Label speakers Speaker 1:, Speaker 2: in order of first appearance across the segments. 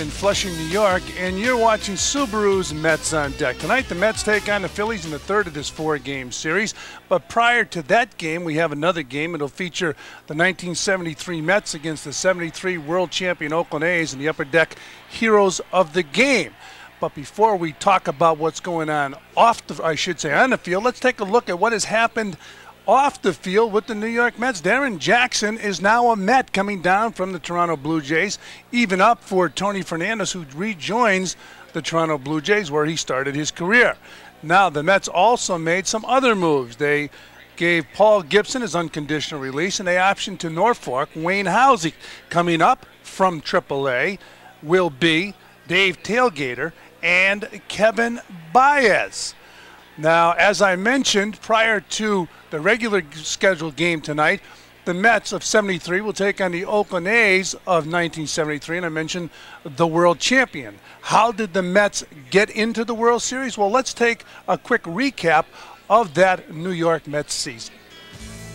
Speaker 1: in Flushing, New York, and you're watching Subaru's Mets on deck. Tonight, the Mets take on the Phillies in the third of this four game series. But prior to that game, we have another game. It'll feature the 1973 Mets against the 73 world champion Oakland A's in the upper deck heroes of the game. But before we talk about what's going on off the, I should say, on the field, let's take a look at what has happened off the field with the New York Mets. Darrin Jackson is now a Met coming down from the Toronto Blue Jays, even up for Tony Fernandez, who rejoins the Toronto Blue Jays where he started his career. Now, the Mets also made some other moves. They gave Paul Gibson his unconditional release, and they optioned to Norfolk Wayne Housie. Coming up from AAA will be Dave Telgheder and Kevin Baez. Now, as I mentioned prior to the regular scheduled game tonight, the Mets of 73 will take on the Oakland A's of 1973, and I mentioned the world champion. How did the Mets get into the World Series? Well, let's take a quick recap of that New York Mets season.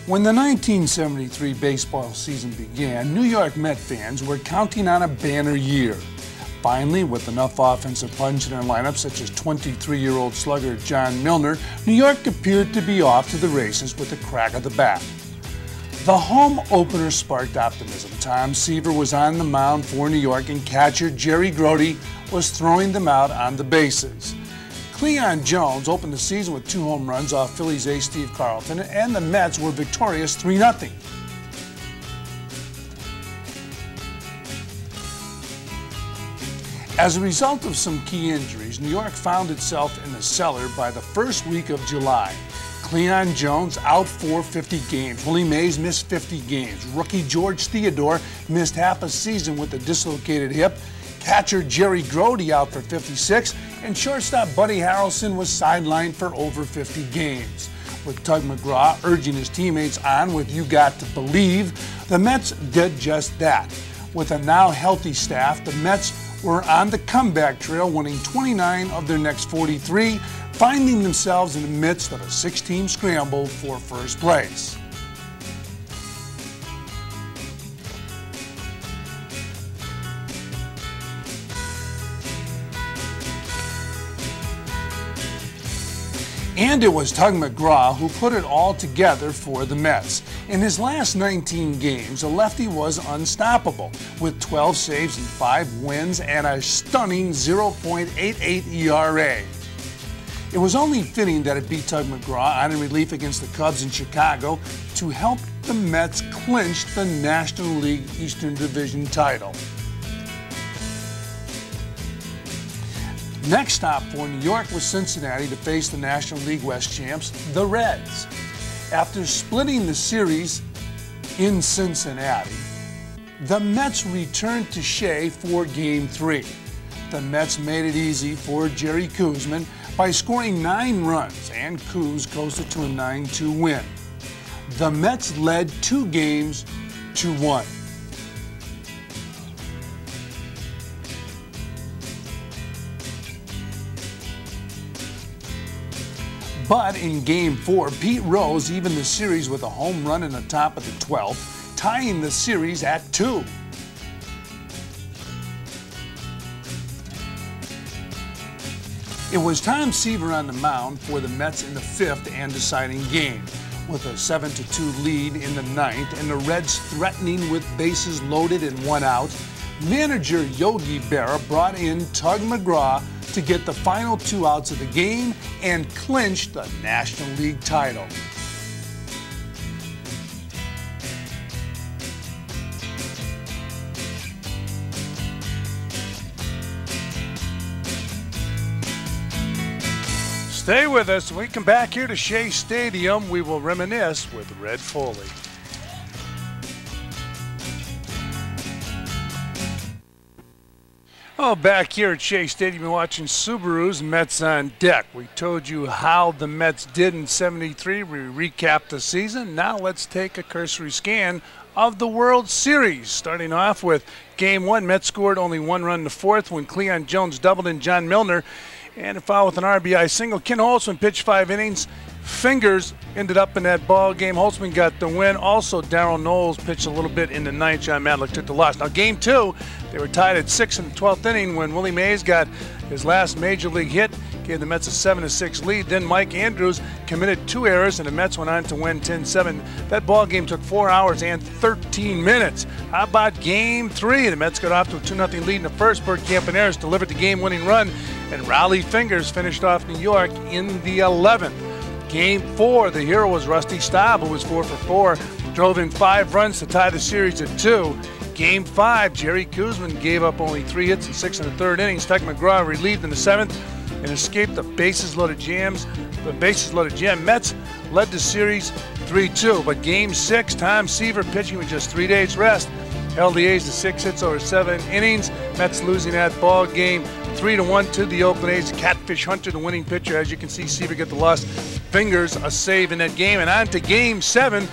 Speaker 1: When the 1973 baseball season began, New York Met fans were counting on a banner year. Finally, with enough offensive punch in their lineup, such as 23 year old slugger John Milner, New York appeared to be off to the races with a crack of the bat. The home opener sparked optimism. Tom Seaver was on the mound for New York, and catcher Jerry Grote was throwing them out on the bases. Cleon Jones opened the season with two home runs off Phillies ace Steve Carlton, and the Mets were victorious 3 0. As a result of some key injuries, New York found itself in the cellar by the first week of July. Cleon Jones out for 50 games. Willie Mays missed 50 games. Rookie George Theodore missed half a season with a dislocated hip. Catcher Jerry Grote out for 56, and shortstop Buddy Harrelson was sidelined for over 50 games. With Tug McGraw urging his teammates on with You Got to Believe, the Mets did just that. With a now healthy staff, the Mets were on the comeback trail, winning 29 of their next 43, finding themselves in the midst of a six team scramble for first place. And it was Tug McGraw who put it all together for the Mets. In his last 19 games, the lefty was unstoppable with 12 saves and 5 wins and a stunning 0.88 ERA. It was only fitting that it beat Tug McGraw on in relief against the Cubs in Chicago to help the Mets clinch the National League Eastern Division title. Next stop for New York was Cincinnati to face the National League West champs, the Reds. After splitting the series in Cincinnati, the Mets returned to Shea for Game 3. The Mets made it easy for Jerry Koosman by scoring nine runs, and Coos coasted to a 9 2 win. The Mets led two games to one. But in game four, Pete Rose evened the series with a home run in the top of the 12th, tying the series at two. It was Tom Seaver on the mound for the Mets in the fifth and deciding game. With a 7 2 lead in the ninth and the Reds threatening with bases loaded and one out, manager Yogi Berra brought in Tug McGraw to get the final two outs of the game and clinch the National League title. Stay with us. When we come back here to Shea Stadium, we will reminisce with Red Foley. Oh, back here at Shea Stadium, you're watching Subaru's Mets on deck. We told you how the Mets did in 73. We recapped the season. Now let's take a cursory scan of the World Series. Starting off with Game 1, Mets scored only one run in the fourth when Cleon Jones doubled in John Milner and fouled with an RBI single. Ken Holtzman pitched five innings Fingers ended up in that ball game. Holtzman got the win. Also, Darold Knowles pitched a little bit in the ninth. Jon Matlack took the loss. Now, game two, they were tied at six in the 12th inning when Willie Mays got his last major league hit, gave the Mets a 7 6 lead. Then Mike Andrews committed two errors, and the Mets went on to win 10 7. That ball game took four hours and 13 minutes. How about game three? The Mets got off to a 2 0 lead in the first. Bert Campaneris delivered the game winning run, and Rollie Fingers finished off New York in the 11th. Game four, the hero was Rusty Staub, who was four for four, drove in five runs to tie the series at two. Game five, Jerry Koosman gave up only three hits in six and the third innings. Feck McGraw relieved in the seventh and escaped the bases loaded jams. The bases loaded jam. Mets led the series 3-2. But game six, Tom Seaver pitching with just three days rest held the A's to six hits over seven innings. Mets losing that ball game three to one to the Oakland A's. Catfish Hunter, the winning pitcher. As you can see, Seaver get the loss. Fingers a save in that game. And on to game seven.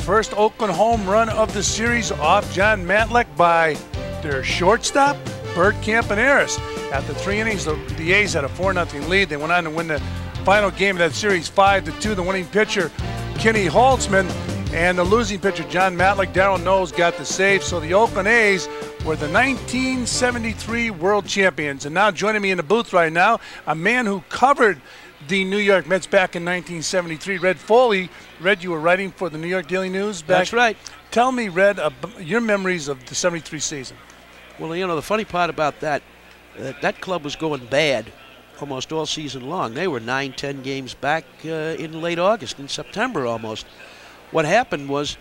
Speaker 1: First Oakland home run of the series off Jon Matlack by their shortstop, Bert Campaneris. After three innings, the, the A's had a 4 0 lead. They went on to win the final game of that series 5 to 2. The winning pitcher, Kenny Holtzman, and the losing pitcher, Jon Matlack, Darold Knowles, got the save. So the Oakland A's were the 1973 World Champions. And now joining me in the booth right now, a man who covered the New York Mets back in 1973, Red Foley. Red, you were writing for the New York Daily News back.
Speaker 2: That's right.
Speaker 1: Tell me, Red, uh, your memories of the 73 season.
Speaker 2: Well, you know, the funny part about that, uh, that club was going bad almost all season long. They were nine, ten games back uh, in late August, in September almost what happened was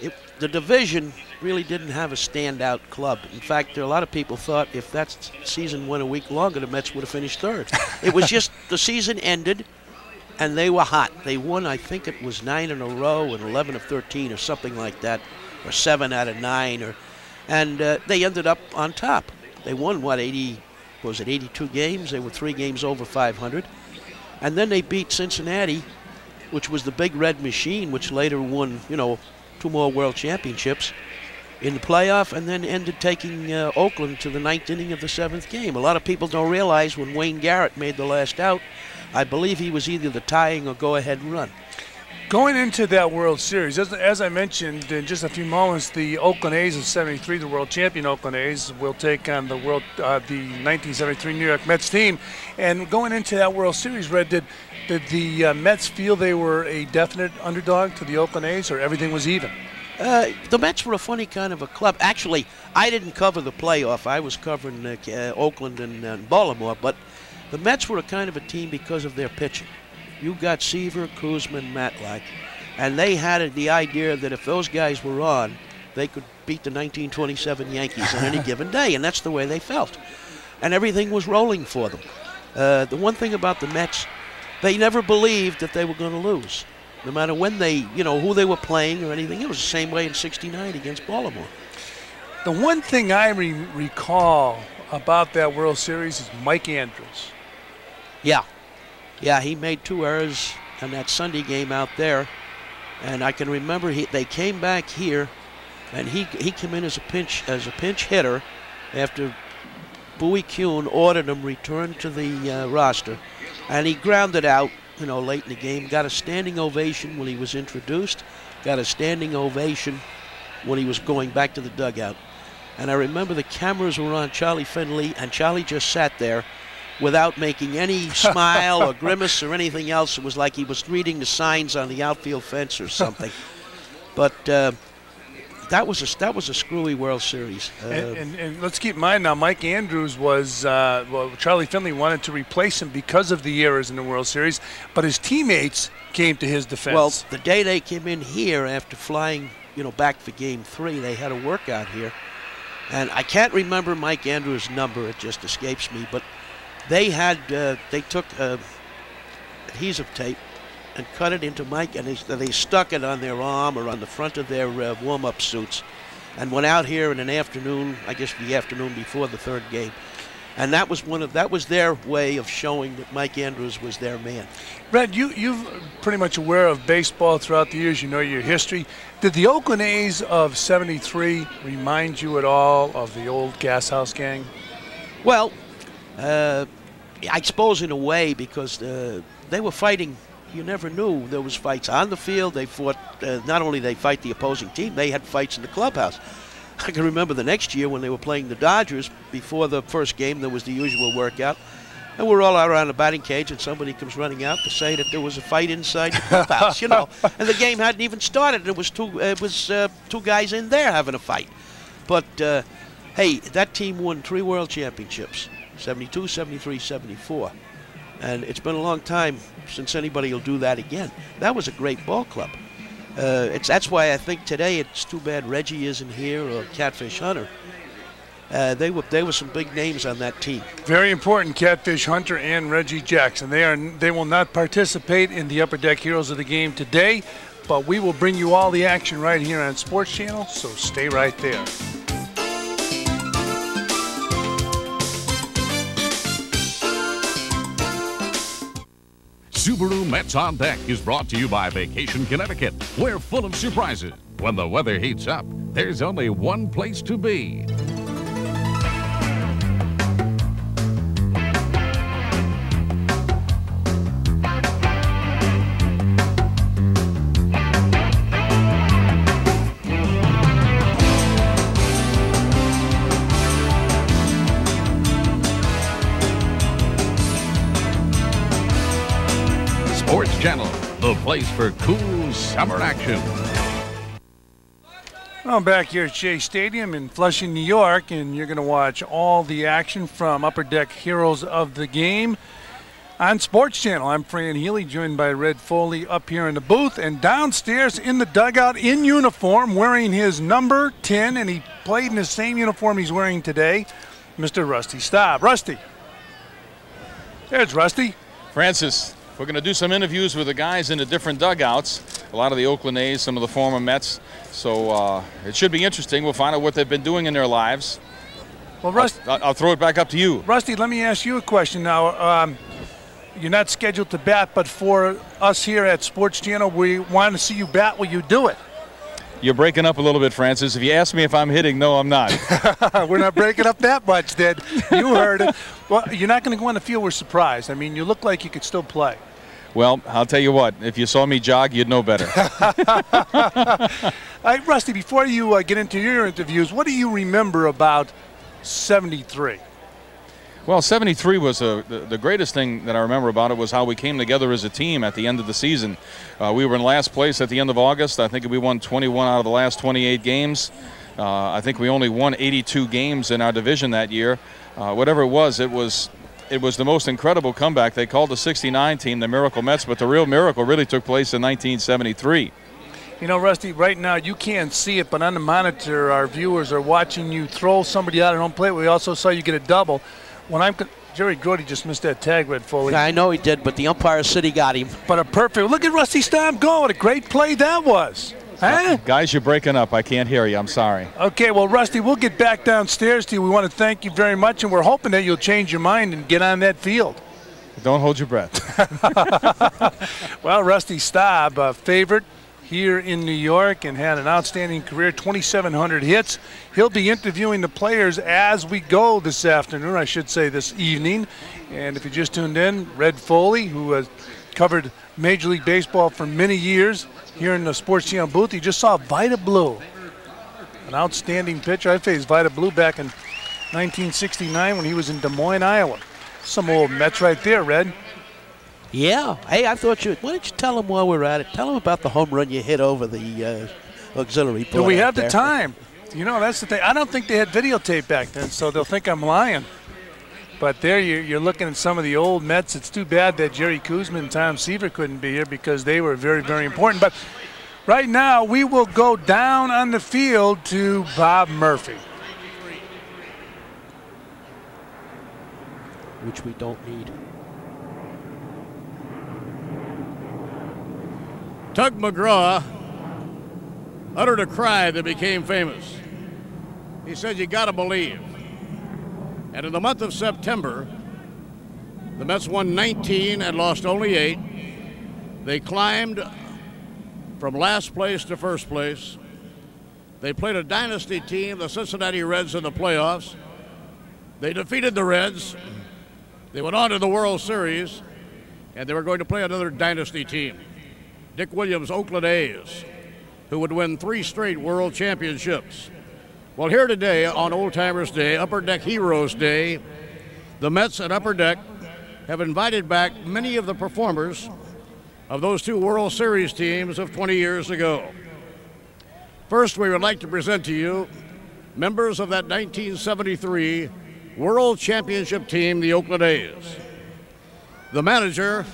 Speaker 2: it, the division really didn't have a standout club. In fact, there a lot of people thought if that season went a week longer, the Mets would have finished third. it was just the season ended, and they were hot. They won, I think it was nine in a row and 11 of 13 or something like that, or seven out of nine, or, and uh, they ended up on top. They won what 80 was it 82 games? They were three games over 500, and then they beat Cincinnati which was the big red machine, which later won, you know, two more world championships in the playoff and then ended taking uh, Oakland to the ninth inning of the seventh game. A lot of people don't realize when Wayne Garrett made the last out, I believe he was either the tying or go ahead and run.
Speaker 1: Going into that World Series, as, as, I mentioned in just a few moments, the Oakland A's of '73, the world champion Oakland A's, will take on the world, uh, the 1973 New York Mets team. And going into that World Series, Red, did did the uh, Mets feel they were a definite underdog to the Oakland A's, or everything was even?
Speaker 2: Uh, the Mets were a funny kind of a club. Actually, I didn't cover the playoff. I was covering uh, uh Oakland and, and Baltimore, but the Mets were a kind of a team because of their pitching. You got Seaver, Koosman, Matlack, and they had the idea that if those guys were on, they could beat the 1927 Yankees on any given day, and that's the way they felt. And everything was rolling for them. Uh, the one thing about the Mets, they never believed that they were going to lose. No matter when they, you know, who they were playing or anything. It was the same way in 69 against Baltimore.
Speaker 1: The one thing I re- recall about that World Series is Mike Andrews.
Speaker 2: Yeah. Yeah, he made two errors in that Sunday game out there. And I can remember he, they came back here and he he came in as a pinch as a pinch hitter after Bowie Kuhn ordered him returned to the uh, roster and he grounded out, you know, late in the game. Got a standing ovation when he was introduced. Got a standing ovation when he was going back to the dugout. And I remember the cameras were on Charlie Finley, and Charlie just sat there without making any smile or grimace or anything else. It was like he was reading the signs on the outfield fence or something. but uh, that was a that was a screwy World Series.
Speaker 1: Uh, and, and, and, let's keep in mind now, Mike Andrews was uh, well, Charlie Finley wanted to replace him because of the errors in the World Series, but his teammates came to his defense.
Speaker 2: Well, the day they came in here after flying, you know, back for Game Three, they had a workout here, and I can't remember Mike Andrews' number; it just escapes me. But they had uh, they took uh, adhesive tape and cut it into Mike, and they, they stuck it on their arm or on the front of their uh, warm-up suits, and went out here in an afternoon, I guess the afternoon before the third game, and that was one of that was their way of showing that Mike Andrews was their man.
Speaker 1: Brad, you you've pretty much aware of baseball throughout the years. You know your history. Did the Oakland A's of '73 remind you at all of the old Gas House Gang?
Speaker 2: Well, uh, I suppose in a way because uh, they were fighting you never knew there was fights on the field. They fought. Uh, not only they fight the opposing team, they had fights in the clubhouse. I can remember the next year when they were playing the Dodgers. Before the first game, there was the usual workout. And we're all out around the batting cage, and somebody comes running out to say that there was a fight inside the clubhouse, you know. And the game hadn't even started. and It was two, it was uh, two guys in there having a fight. But uh, hey, that team won three world championships 72, 73, 74. And it's been a long time since anybody will do that again. That was a great ball club. Uh, it's, that's why I think today it's too bad Reggie isn't here or Catfish Hunter. Uh, they were they were some big names on that team.
Speaker 1: Very important, Catfish Hunter and Reggie Jackson. They are they will not participate in the Upper Deck Heroes of the Game today, but we will bring you all the action right here on Sports Channel. So stay right there.
Speaker 3: Subaru Mets on Deck is brought to you by Vacation Connecticut. We're full of surprises. When the weather heats up, there's only one place to be. The place for cool summer action.
Speaker 1: I'm back here at Shea Stadium in Flushing, New York, and you're going to watch all the action from Upper Deck Heroes of the Game on Sports Channel. I'm Fran Healy, joined by Red Foley up here in the booth, and downstairs in the dugout in uniform, wearing his number 10, and he played in the same uniform he's wearing today, Mr. Rusty Staub. Rusty. There's Rusty.
Speaker 4: Francis, we're going to do some interviews with the guys in the different dugouts. A lot of the Oakland A's, some of the former Mets. So uh, it should be interesting. We'll find out what they've been doing in their lives.
Speaker 1: Well, Rusty,
Speaker 4: I'll, I'll throw it back up to you.
Speaker 1: Rusty, let me ask you a question now. Um, you're not scheduled to bat, but for us here at Sports Channel, we want to see you bat. Will you do it?
Speaker 4: You're breaking up a little bit, Francis. If you ask me if I'm hitting, no, I'm not.
Speaker 1: we're not breaking up that much, then. You heard it. Well, you're not going to go on the field. We're surprised. I mean, you look like you could still play.
Speaker 4: well, I'll tell you what. If you saw me jog, you'd know better.
Speaker 1: All right, Rusty, before you uh, get into your interviews, what do you remember about 73?
Speaker 4: Well, 73 was a, the, the greatest thing that I remember about it was how we came together as a team at the end of the season. Uh, we were in last place at the end of August. I think we won 21 out of the last 28 games. Uh, I think we only won 82 games in our division that year. Uh, whatever it was, it was it was the most incredible comeback. They called the 69 team the Miracle Mets, but the real miracle really took place in 1973.
Speaker 1: You know, Rusty, right now you can't see it, but on the monitor, our viewers are watching you throw somebody out at home plate. We also saw you get a double. When I'm Jerry Grote just missed that tag, Red Foley.
Speaker 2: I know he did, but the umpire said he got him.
Speaker 1: But a perfect look at Rusty Staub go. What a great play that was. Huh?
Speaker 4: Guys, you're breaking up. I can't hear you. I'm sorry.
Speaker 1: Okay, well, Rusty, we'll get back downstairs to you. We want to thank you very much, and we're hoping that you'll change your mind and get on that field.
Speaker 4: Don't hold your breath.
Speaker 1: Well, Rusty Staub, a favorite here in New York and had an outstanding career, 2,700 hits. He'll be interviewing the players as we go this afternoon, I should say this evening. And if you just tuned in, Red Foley, who has covered Major League Baseball for many years here in the Sports Channel booth, you just saw Vida Blue, an outstanding pitcher. I faced Vida Blue back in 1969 when he was in Des Moines, Iowa. Some old Mets right there, Red.
Speaker 2: Yeah. Hey, I thought you. Why don't you tell him while we're at it? Tell him about the home run you hit over the uh, auxiliary.
Speaker 1: Do we have the time? You know, that's the thing. I don't think they had videotape back then, so they'll think I'm lying. But there you're, you're looking at some of the old Mets. It's too bad that Jerry Koosman and Tom Seaver couldn't be here because they were very, very important. But right now, we will go down on the field to Bob Murphy.
Speaker 2: Which we don't need.
Speaker 5: Tug McGraw uttered a cry that became famous. He said, You gotta believe. And in the month of September, the Mets won 19 and lost only eight. They climbed from last place to first place. They played a dynasty team, the Cincinnati Reds, in the playoffs. They defeated the Reds. They went on to the World Series. and they were going to play another dynasty team, Dick Williams' Oakland A's, who would win three straight world championships. Well, here today on Old Timers Day, Upper Deck Heroes Day, the Mets at Upper Deck have invited back many of the performers of those two World Series teams of 20 years ago. First, we would like to present to you members of that 1973 World Championship team, the Oakland A's. The manager,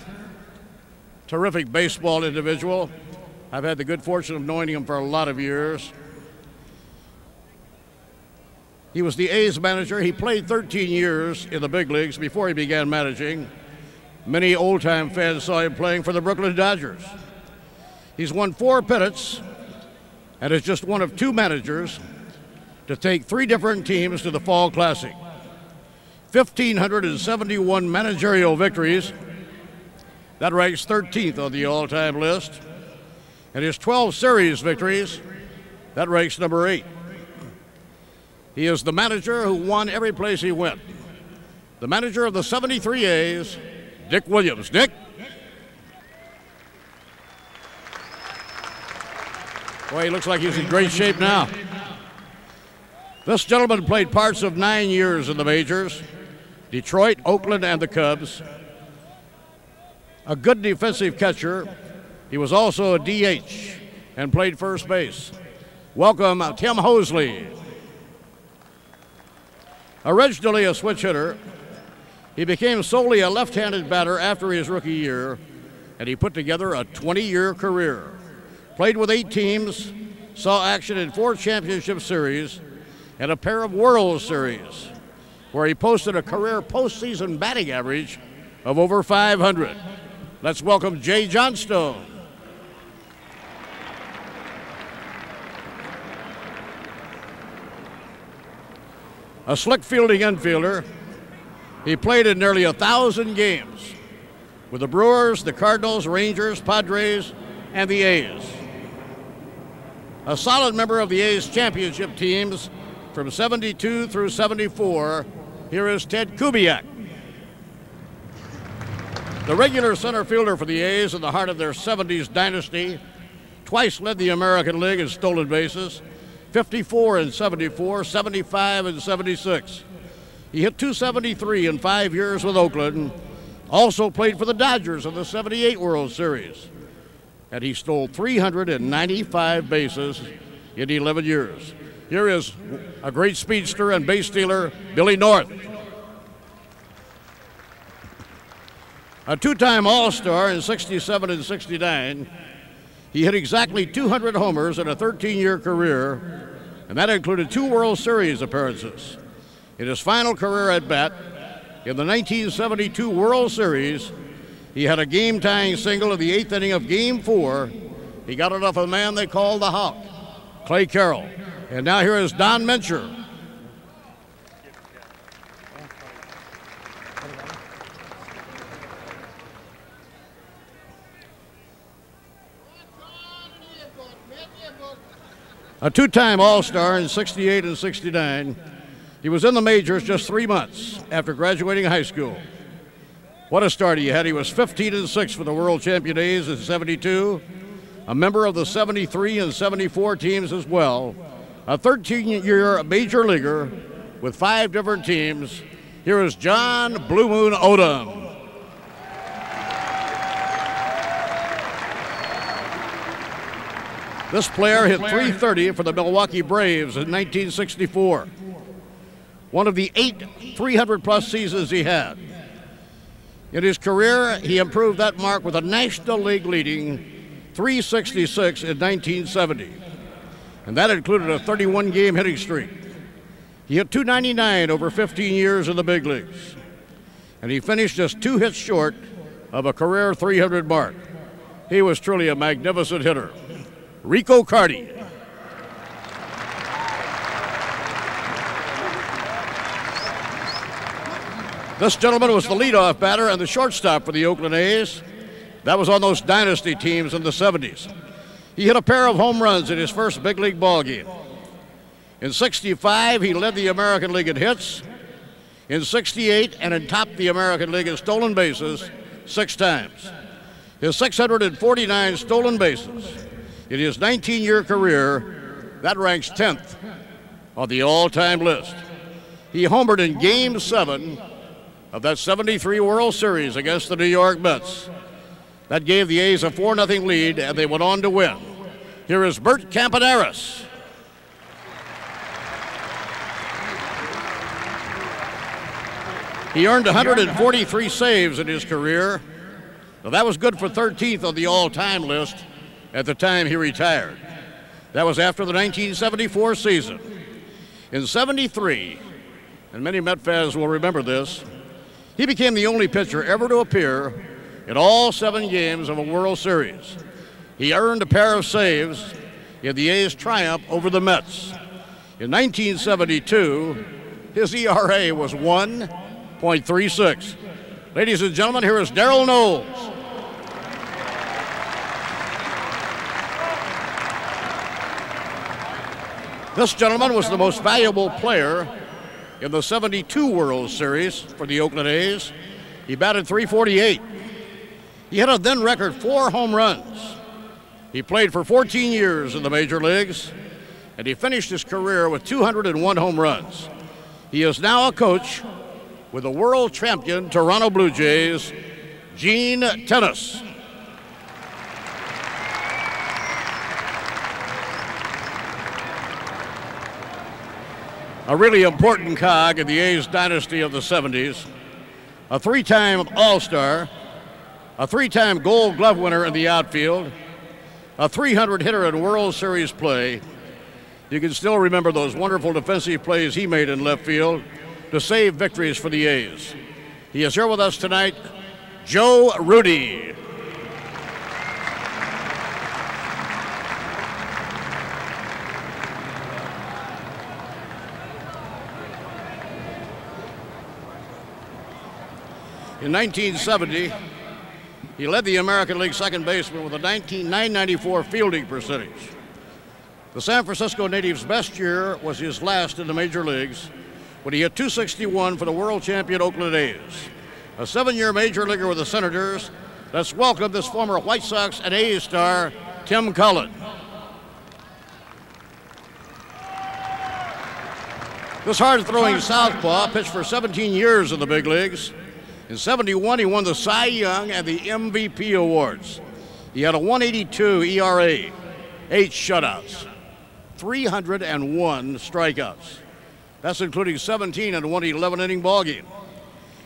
Speaker 5: terrific baseball individual. I've had the good fortune of knowing him for a lot of years. He was the A's manager. He played 13 years in the big leagues before he began managing. Many old time fans saw him playing for the Brooklyn Dodgers. He's won four pennants and is just one of two managers to take three different teams to the Fall Classic. 1,571 managerial victories. That ranks 13th on the all time list. And his 12 series victories, that ranks number eight. He is the manager who won every place he went. The manager of the 73 A's, Dick Williams. Dick? Boy, he looks like he's in great shape now. This gentleman played parts of nine years in the majors Detroit, Oakland, and the Cubs. A good defensive catcher. He was also a DH and played first base. Welcome, Tim Hosley. Originally a switch hitter, he became solely a left handed batter after his rookie year, and he put together a 20 year career. Played with eight teams, saw action in four championship series and a pair of World Series, where he posted a career postseason batting average of over 500. Let's welcome Jay Johnstone. A slick fielding infielder, he played in nearly a thousand games with the Brewers, the Cardinals, Rangers, Padres, and the A's. A solid member of the A's championship teams from 72 through 74. Here is Ted Kubiak. The regular center fielder for the A's in the heart of their 70s dynasty, twice led the American League in stolen bases, 54 and 74, 75 and 76. He hit 273 in five years with Oakland. Also played for the Dodgers in the 78 World Series. And he stole 395 bases in 11 years. Here is a great speedster and base stealer, Billy North. A two time All Star in 67 and 69. He hit exactly 200 homers in a 13 year career, and that included two World Series appearances. In his final career at bat, in the 1972 World Series, he had a game tying single in the eighth inning of Game Four. He got it off a man they called the Hawk, Clay Carroll. And now here is Don Mincher. A two time All Star in 68 and 69. He was in the majors just three months after graduating high school. What a start he had. He was 15 and 6 for the World Champion A's in 72, a member of the 73 and 74 teams as well, a 13 year major leaguer with five different teams. Here is John Blue Moon Odom. This player hit 330 for the Milwaukee Braves in 1964. One of the eight 300 plus seasons he had. In his career, he improved that mark with a National League leading 366 in 1970. And that included a 31 game hitting streak. He hit 299 over 15 years in the big leagues. And he finished just two hits short of a career 300 mark. He was truly a magnificent hitter. Rico Carty. This gentleman was the leadoff batter and the shortstop for the Oakland A's. That was on those dynasty teams in the 70s. He hit a pair of home runs in his first big league ball game. In 65, he led the American League in hits. In 68, and in topped the American League in stolen bases six times. His 649 stolen bases in his 19 year career, that ranks 10th on the all time list. He homered in Game 7 of that 73 World Series against the New York Mets. That gave the A's a 4 0 lead, and they went on to win. Here is Bert Campaneris. He earned 143 saves in his career. Now, that was good for 13th on the all time list at the time he retired. That was after the 1974 season. In 73, and many Met fans will remember this, he became the only pitcher ever to appear in all seven games of a World Series. He earned a pair of saves in the A's triumph over the Mets. In 1972, his ERA was 1.36. Ladies and gentlemen, here is Darold Knowles. This gentleman was the most valuable player in the 72 World Series for the Oakland A's. He batted 348. He had a then record four home runs. He played for 14 years in the major leagues, and he finished his career with 201 home runs. He is now a coach with the world champion Toronto Blue Jays, Gene Tenace. A really important cog in the A's dynasty of the 70s, a three time All Star, a three time Gold Glove winner in the outfield, a 300 hitter in World Series play. You can still remember those wonderful defensive plays he made in left field to save victories for the A's. He is here with us tonight, Joe Rudi. In 1970, he led the American League second baseman with a 1994 fielding percentage. The San Francisco native's best year was his last in the major leagues when he hit 261 for the world champion Oakland A's. A seven year major leaguer with the Senators, let's welcome this former White Sox and A's star, Tim Cullen. This hard throwing southpaw pitched for 17 years in the big leagues. In 71, he won the Cy Young and the MVP awards. He had a 182 ERA, eight shutouts, 301 strikeouts. That's including 17 in one 11 inning ball.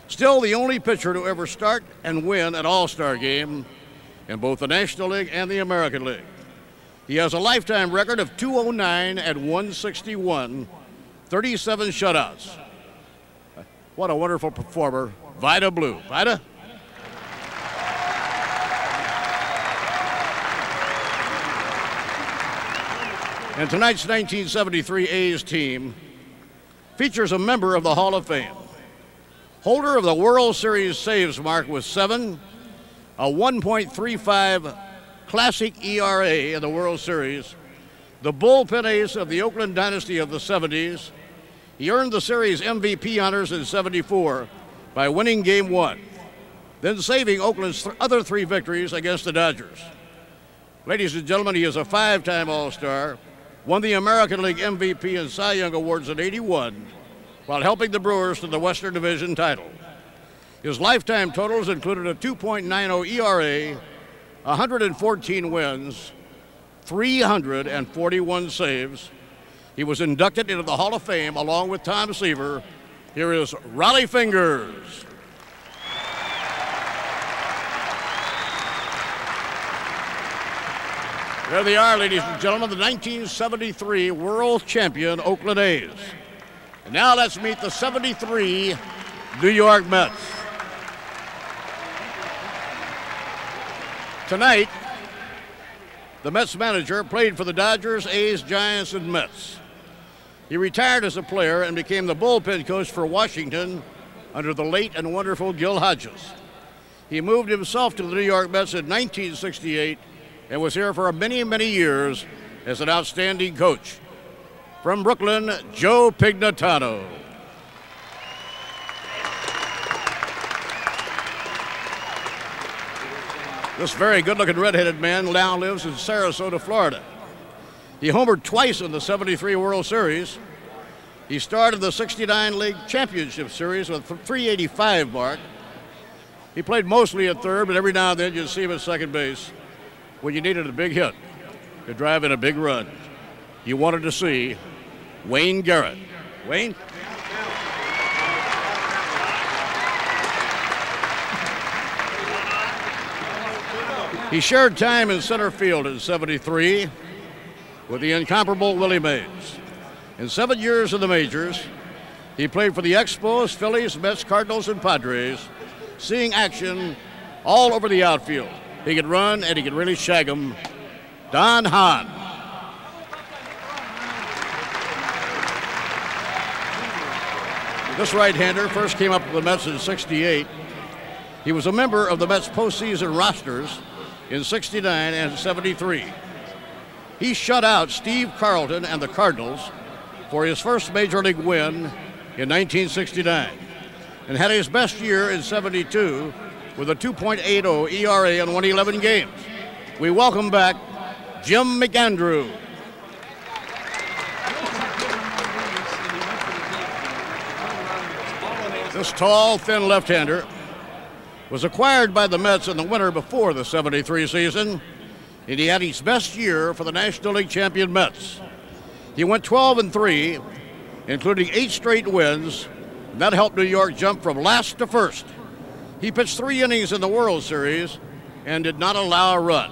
Speaker 5: Still the only pitcher to ever start and win an All Star game in both the National League and the American League. He has a lifetime record of 209 and 161, 37 shutouts. What a wonderful performer Vida Blue. Vida? And tonight's 1973 A's team features a member of the Hall of Fame. Holder of the World Series saves mark with seven, a 1.35 classic ERA in the World Series, the bullpen ace of the Oakland dynasty of the 70s. He earned the series MVP honors in 74 by winning game one, then saving Oakland's th- other three victories against the Dodgers. Ladies and gentlemen, he is a five time All Star, won the American League MVP and Cy Young Awards in 81 while helping the Brewers to the Western Division title. His lifetime totals included a 2.90 ERA, 114 wins, 341 saves. He was inducted into the Hall of Fame along with Tom Seaver here is Rollie Fingers. There they are, ladies and gentlemen, the 1973 World Champion Oakland A's. And now let's meet the 73 New York Mets. Tonight, the Mets manager played for the Dodgers, A's, Giants, and Mets. He retired as a player and became the bullpen coach for Washington under the late and wonderful Gil Hodges. He moved himself to the New York Mets in 1968 and was here for many, many years as an outstanding coach. From Brooklyn, Joe Pignatano. This very good looking redheaded man now lives in Sarasota, Florida. He homered twice in the 73 World Series. He started the 69 League Championship Series with a 385 mark. He played mostly at third, but every now and then you'd see him at second base when you needed a big hit to drive in a big run. You wanted to see Wayne Garrett. Wayne? He shared time in center field in 73 with the incomparable Willie Mays. In seven years in the majors, he played for the Expos, Phillies, Mets, Cardinals, and Padres, seeing action all over the outfield. He could run and he could really shag him. Don Hahn. This right-hander first came up with the Mets in 68. He was a member of the Mets postseason rosters in 69 and 73. He shut out Steve Carlton and the Cardinals for his first major league win in 1969 and had his best year in 72 with a 2.80 ERA in 111 games. We welcome back Jim McAndrew. This tall, thin left hander was acquired by the Mets in the winter before the 73 season, and he had his best year for the National League champion Mets. He went 12 and 3, including eight straight wins, and that helped New York jump from last to first. He pitched three innings in the World Series and did not allow a run.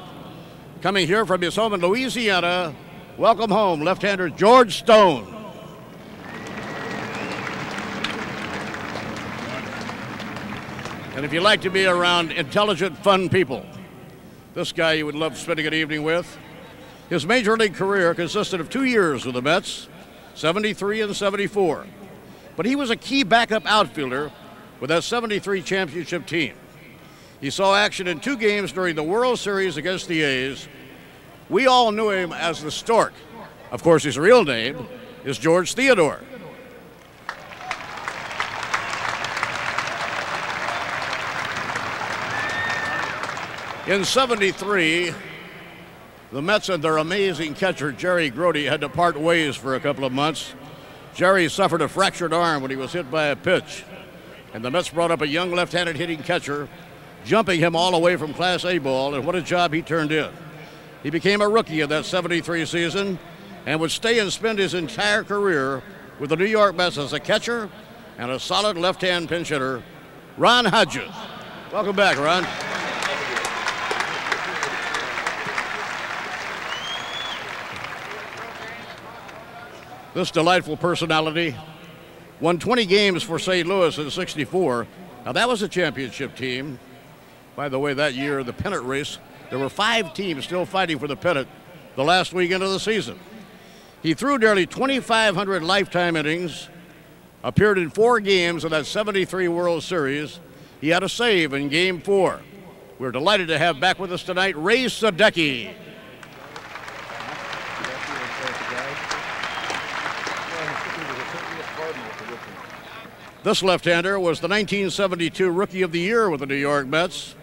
Speaker 5: Coming here from his home in Louisiana, welcome home, left hander George Stone. And if you like to be around intelligent, fun people, this guy you would love spending an evening with. His major league career consisted of two years with the Mets, 73 and 74. But he was a key backup outfielder with that 73 championship team. He saw action in two games during the World Series against the A's. We all knew him as the Stork. Of course, his real name is George Theodore. In 73, the Mets and their amazing catcher, Jerry Grote, had to part ways for a couple of months. Jerry suffered a fractured arm when he was hit by a pitch. And the Mets brought up a young left handed hitting catcher, jumping him all the way from Class A ball, and what a job he turned in. He became a rookie in that 73 season and would stay and spend his entire career with the New York Mets as a catcher and a solid left hand pinch hitter, Ron Hodges. Welcome back, Ron. This delightful personality won 20 games for St. Louis in 64. Now, that was a championship team. By the way, that year, the pennant race, there were five teams still fighting for the pennant the last weekend of the season. He threw nearly 2,500 lifetime innings, appeared in four games of that 73 World Series. He had a save in game four. We're delighted to have back with us tonight Ray Sadecki. This left hander was the 1972 Rookie of the Year with the New York Mets,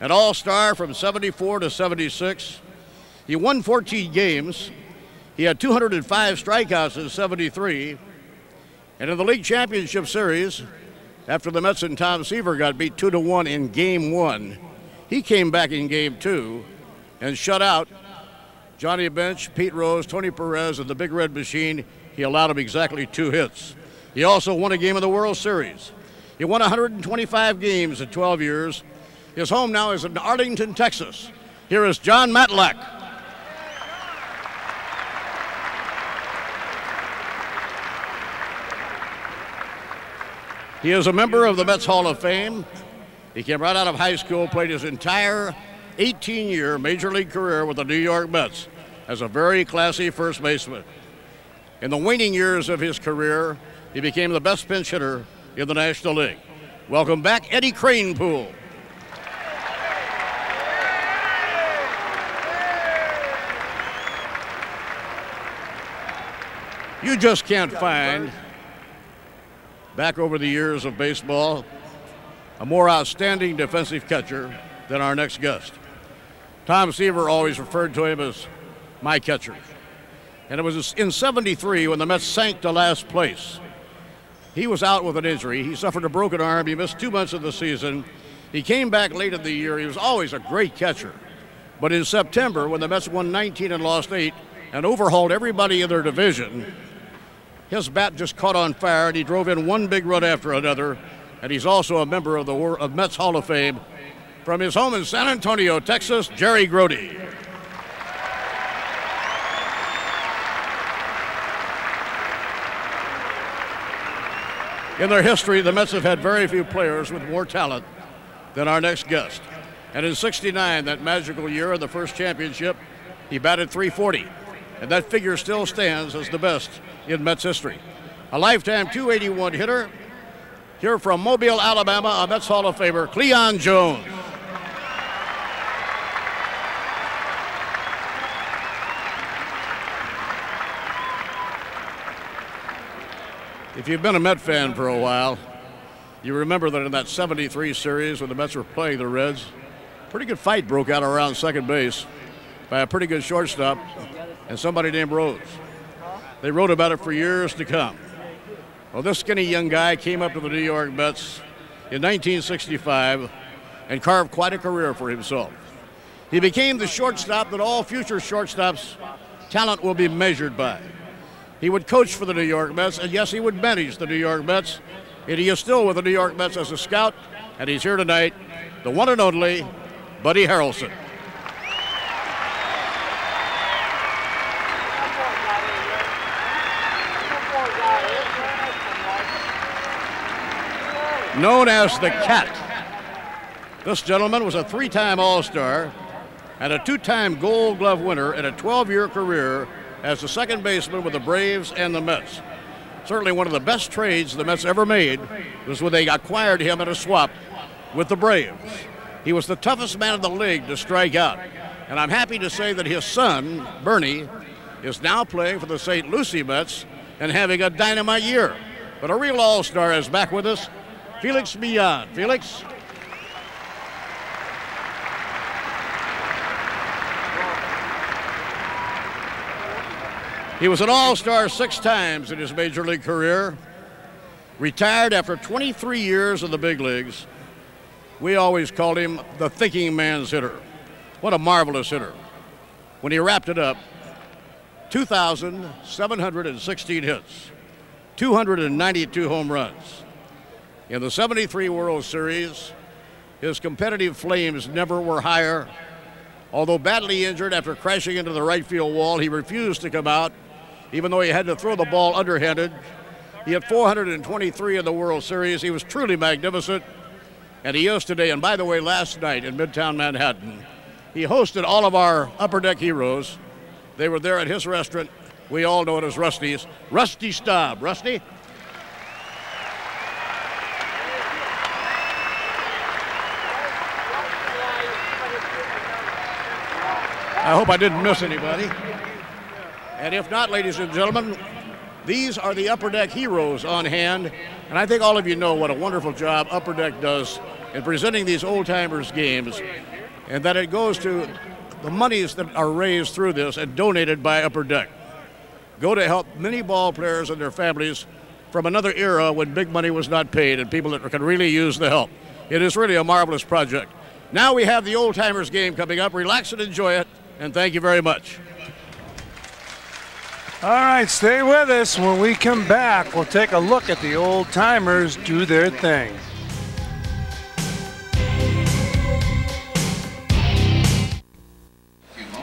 Speaker 5: an all star from 74 to 76. He won 14 games. He had 205 strikeouts in 73. And in the league championship series, after the Mets and Tom Seaver got beat 2 to 1 in game one, he came back in game two and shut out Johnny Bench, Pete Rose, Tony Perez, and the Big Red Machine. He allowed them exactly two hits. He also won a game of the World Series. He won 125 games in 12 years. His home now is in Arlington, Texas. Here is Jon Matlack. He is a member of the Mets Hall of Fame. He came right out of high school, played his entire 18 year major league career with the New York Mets as a very classy first baseman. In the waning years of his career, he became the best pinch hitter in the National League. Welcome back, Eddie Kranepool. You just can't find, back over the years of baseball, a more outstanding defensive catcher than our next guest. Tom Seaver always referred to him as my catcher. And it was in 73 when the Mets sank to last place. He was out with an injury. He suffered a broken arm. He missed two months of the season. He came back late in the year. He was always a great catcher. But in September, when the Mets won 19 and lost eight and overhauled everybody in their division, his bat just caught on fire and he drove in one big run after another. And he's also a member of the of Mets Hall of Fame. From his home in San Antonio, Texas, Jerry Grote. In their history, the Mets have had very few players with more talent than our next guest. And in 69, that magical year of the first championship, he batted 340. And that figure still stands as the best in Mets history. A lifetime 281 hitter. Here from Mobile, Alabama, a Mets Hall of Famer, Cleon Jones. If you've been a Met fan for a while, you remember that in that 73 series when the Mets were playing the Reds, pretty good fight broke out around second base by a pretty good shortstop and somebody named Rose. They wrote about it for years to come. Well, this skinny young guy came up to the New York Mets in 1965 and carved quite a career for himself. He became the shortstop that all future shortstops' talent will be measured by. He would coach for the New York Mets, and yes, he would manage the New York Mets. And he is still with the New York Mets as a scout, and he's here tonight, the one and only Buddy Harrelson. Known as the Cat. This gentleman was a three time All Star and a two time Gold Glove winner in a 12 year career as the second baseman with the Braves and the Mets. Certainly one of the best trades the Mets ever made was when they acquired him in a swap with the Braves. He was the toughest man in the league to strike out. And I'm happy to say that his son, Bernie, is now playing for the St. Lucie Mets and having a dynamite year. But a real all star is back with us, Felix Millan. Felix? He was an all star six times in his major league career. Retired after 23 years in the big leagues. We always called him the thinking man's hitter. What a marvelous hitter. When he wrapped it up, 2,716 hits, 292 home runs. In the 73 World Series, his competitive flames never were higher. Although badly injured after crashing into the right field wall, he refused to come out even though he had to throw the ball underhanded. He had 423 in the World Series. He was truly magnificent. And he is today. And by the way, last night in Midtown Manhattan, he hosted all of our Upper Deck heroes. They were there at his restaurant. We all know it as Rusty's. Rusty Staub. Rusty? I hope I didn't miss anybody. And if not, ladies and gentlemen, these are the Upper Deck heroes on hand. And I think all of you know what a wonderful job Upper Deck does in presenting these old timers games, and that it goes to the monies that are raised through this and donated by Upper Deck go to help many ball players and their families from another era when big money was not paid and people that can really use the help. It is really a marvelous project. Now we have the old timers game coming up. Relax and enjoy it, and thank you very much.
Speaker 1: All right, stay with us. When we come back, we'll take a look at the old timers do their thing.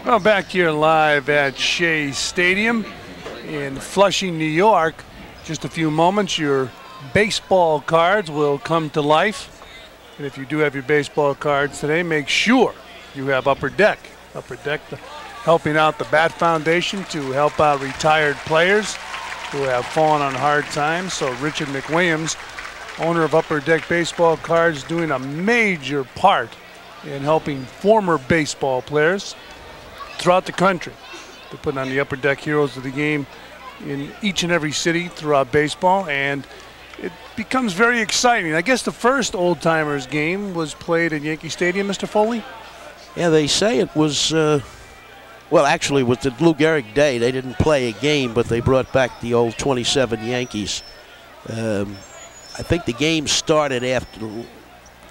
Speaker 1: Well, back here live at Shea Stadium in Flushing, New York. Just a few moments, your baseball cards will come to life. And if you do have your baseball cards today, make sure you have Upper Deck. Upper Deck, helping out the Bat Foundation to help out retired players who have fallen on hard times. So Richard McWilliams, owner of Upper Deck Baseball Cards, doing a major part in helping former baseball players throughout the country. They're putting on the Upper Deck Heroes of the Game in each and every city throughout baseball, and it becomes very exciting. I guess the first old timers game was played at Yankee Stadium, Mr. Foley.
Speaker 2: Yeah, they say it was. Uh, well, actually, with the Lou Gehrig Day, they didn't play a game, but they brought back the old 27 Yankees. Um, I think the game started after,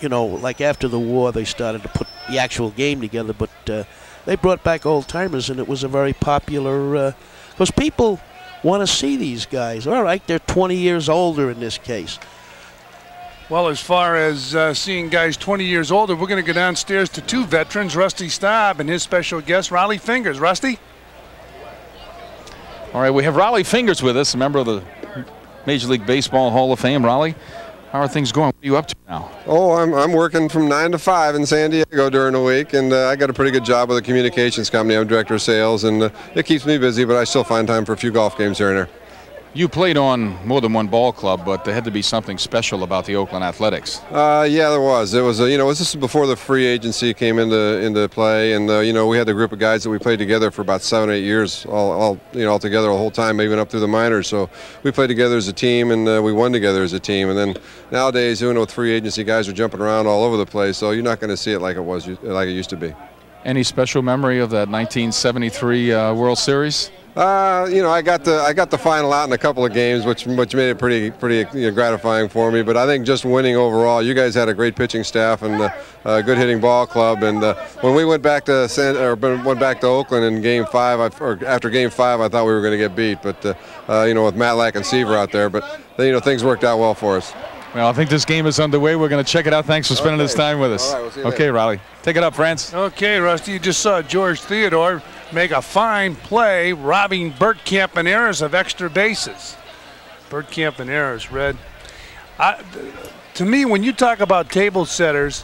Speaker 2: you know, like after the war, they started to put the actual game together. But uh, they brought back old timers, and it was a very popular. Because uh, people want to see these guys. All right, they're 20 years older in this case.
Speaker 1: Well, as far as uh, seeing guys 20 years older, we're going to go downstairs to two veterans, Rusty Staub and his special guest, Rollie Fingers. Rusty?
Speaker 4: All right, we have Rollie Fingers with us, a member of the Major League Baseball Hall of Fame. Rollie, how are things going? What are you up to now?
Speaker 6: Oh, I'm, I'm working from 9 to 5 in San Diego during the week, and uh, I got a pretty good job with a communications company. I'm director of sales, and uh, it keeps me busy, but I still find time for a few golf games here and there.
Speaker 4: You played on more than one ball club, but there had to be something special about the Oakland Athletics.
Speaker 6: Uh, yeah, there was. It was, uh, you know, this is before the free agency came into into play, and uh, you know, we had a group of guys that we played together for about seven, eight years, all, all you know, all together the whole time, even up through the minors. So we played together as a team, and uh, we won together as a team. And then nowadays, you know, with free agency, guys are jumping around all over the place, so you're not going to see it like it was, like it used to be.
Speaker 4: Any special memory of that 1973 uh, World Series?
Speaker 6: Uh, you know, I got the I got the final out in a couple of games, which which made it pretty pretty you know, gratifying for me. But I think just winning overall, you guys had a great pitching staff and uh, a good hitting ball club. And uh, when we went back to San, or went back to Oakland in Game Five, I, or after Game Five, I thought we were going to get beat. But uh, uh, you know, with Matlack and Seaver out there, but you know, things worked out well for us.
Speaker 4: Well, I think this game is underway. We're going to check it out. Thanks for spending
Speaker 6: okay.
Speaker 4: this time with us.
Speaker 6: we'll
Speaker 4: okay, Rollie. Take it up, France.
Speaker 1: Okay, Rusty, you just saw George Theodore make a fine play, robbing Bert Campaneris of extra bases. Bert Campaneris, Red. I, to me, when you talk about table setters,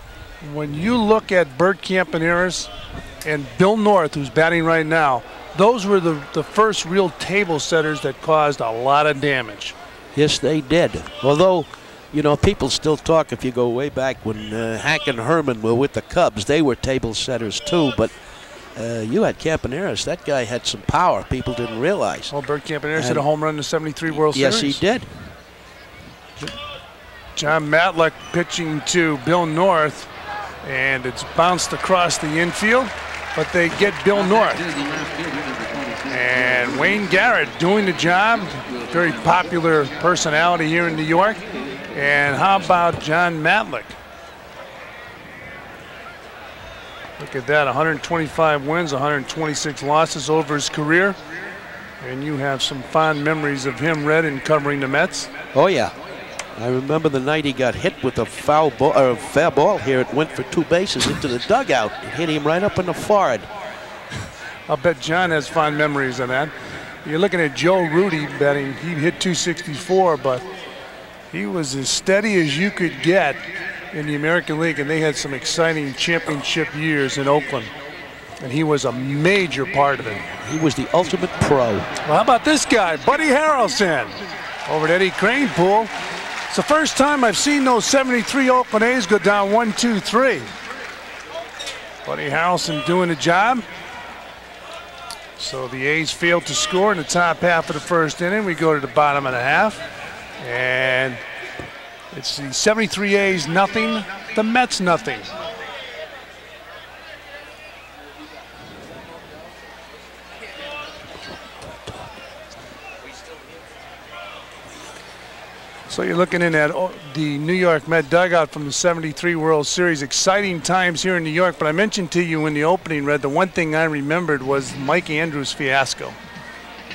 Speaker 1: when you look at Bert Campaneris and Bill North, who's batting right now, those were the, the first real table setters that caused a lot of damage.
Speaker 2: Yes, they did. Although, you know, people still talk if you go way back when uh, Hack and Herman were with the Cubs, they were table setters too, but uh, you had Campaneris. That guy had some power people didn't realize.
Speaker 1: Well, Bert Campaneris hit a home run in the 73 World
Speaker 2: yes,
Speaker 1: Series.
Speaker 2: Yes, he
Speaker 1: did. Jon Matlack pitching to Bill North, and it's bounced across the infield, but they get Bill North. And Wayne Garrett doing the job, very popular personality here in New York. And how about Jon Matlack? Look at that, 125 wins, 126 losses over his career. And you have some fond memories of him, Red, in covering the Mets.
Speaker 2: Oh, yeah. I remember the night he got hit with a foul ball, or a fair ball here. It went for two bases into the dugout. It hit him right up in the forehead.
Speaker 1: I'll bet Jon has fond memories of that. You're looking at Joe Rudi betting. He hit 264, but he was as steady as you could get in the American League, and they had some exciting championship years in Oakland. And he was a major part of it.
Speaker 2: He was the ultimate pro. Well,
Speaker 1: how about this guy, Buddy Harrelson, over at Eddie Kranepool. It's the first time I've seen those 73 Oakland A's go down one, two, three. Buddy Harrelson doing the job. So the A's failed to score in the top half of the first inning. We go to the bottom of the half. And it's the 73 A's nothing, the Mets nothing. So you're looking in at oh, the New York Met dugout from the 73 World Series. Exciting times here in New York, but I mentioned to you in the opening, Red, the one thing I remembered was Mike Andrews' fiasco.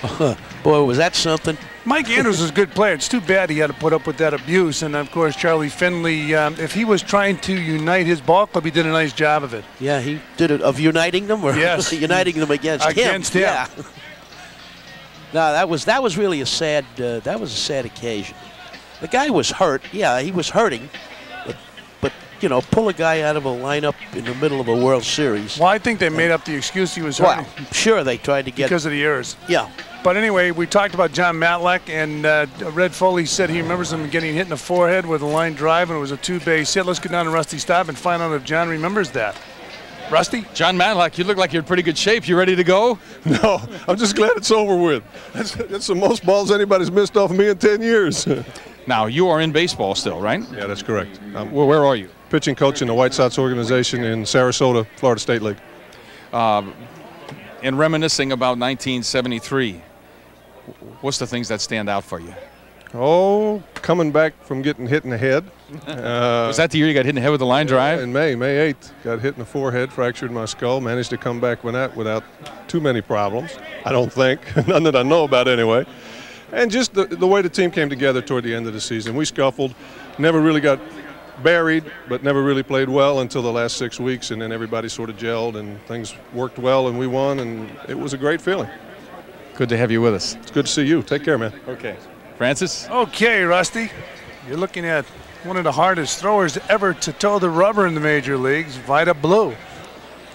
Speaker 2: Boy, was that something.
Speaker 1: Mike Andrews was a good player. It's too bad he had to put up with that abuse. And of course, Charlie Finley, um, if he was trying to unite his ball club, he did a nice job of it.
Speaker 2: Yeah, he did it of uniting them, or
Speaker 1: yes.
Speaker 2: uniting them against,
Speaker 1: against him.
Speaker 2: him. Yeah. no, that was that was really a sad uh, that was a sad occasion. The guy was hurt. Yeah, he was hurting. But, but, you know, pull a guy out of a lineup in the middle of a World Series.
Speaker 1: Well, I think they made up the excuse he was hurting.
Speaker 2: Well, sure, they tried to get.
Speaker 1: Because of the errors.
Speaker 2: Yeah.
Speaker 1: But anyway, we talked about Jon Matlack, and uh, Red Foley said he remembers him getting hit in the forehead with a line drive, and it was a two-base hit. Let's go down to Rusty Staub and find out if Jon remembers that. Rusty?
Speaker 4: Jon Matlack, you look like you're in pretty good shape. You ready to go?
Speaker 7: No, I'm just glad it's over with. That's, that's the most balls anybody's missed off of me in 10 years.
Speaker 4: now, you are in baseball still, right?
Speaker 7: Yeah, that's correct.
Speaker 4: Um, well, where are you?
Speaker 7: Pitching coach in the White Sox organization in Sarasota, Florida State League.
Speaker 4: In reminiscing about 1973, what's the things that stand out for you?
Speaker 7: Oh, coming back from getting hit in the head. Uh,
Speaker 4: Was that the year you got hit in the head with a line drive?
Speaker 7: In May, May 8th, got hit in the forehead, fractured my skull. Managed to come back with that without too many problems. I don't think, none that I know about anyway. And just the, the way the team came together toward the end of the season. We scuffled, never really got buried, but never really played well until the last six weeks, and then everybody sort of gelled and things worked well, and we won, and it was a great feeling.
Speaker 4: Good to have you with us.
Speaker 7: It's good to see you. Take care, man.
Speaker 4: Okay. Francis?
Speaker 1: Okay, Rusty. You're looking at one of the hardest throwers ever to toe the rubber in the major leagues, Vida Blue.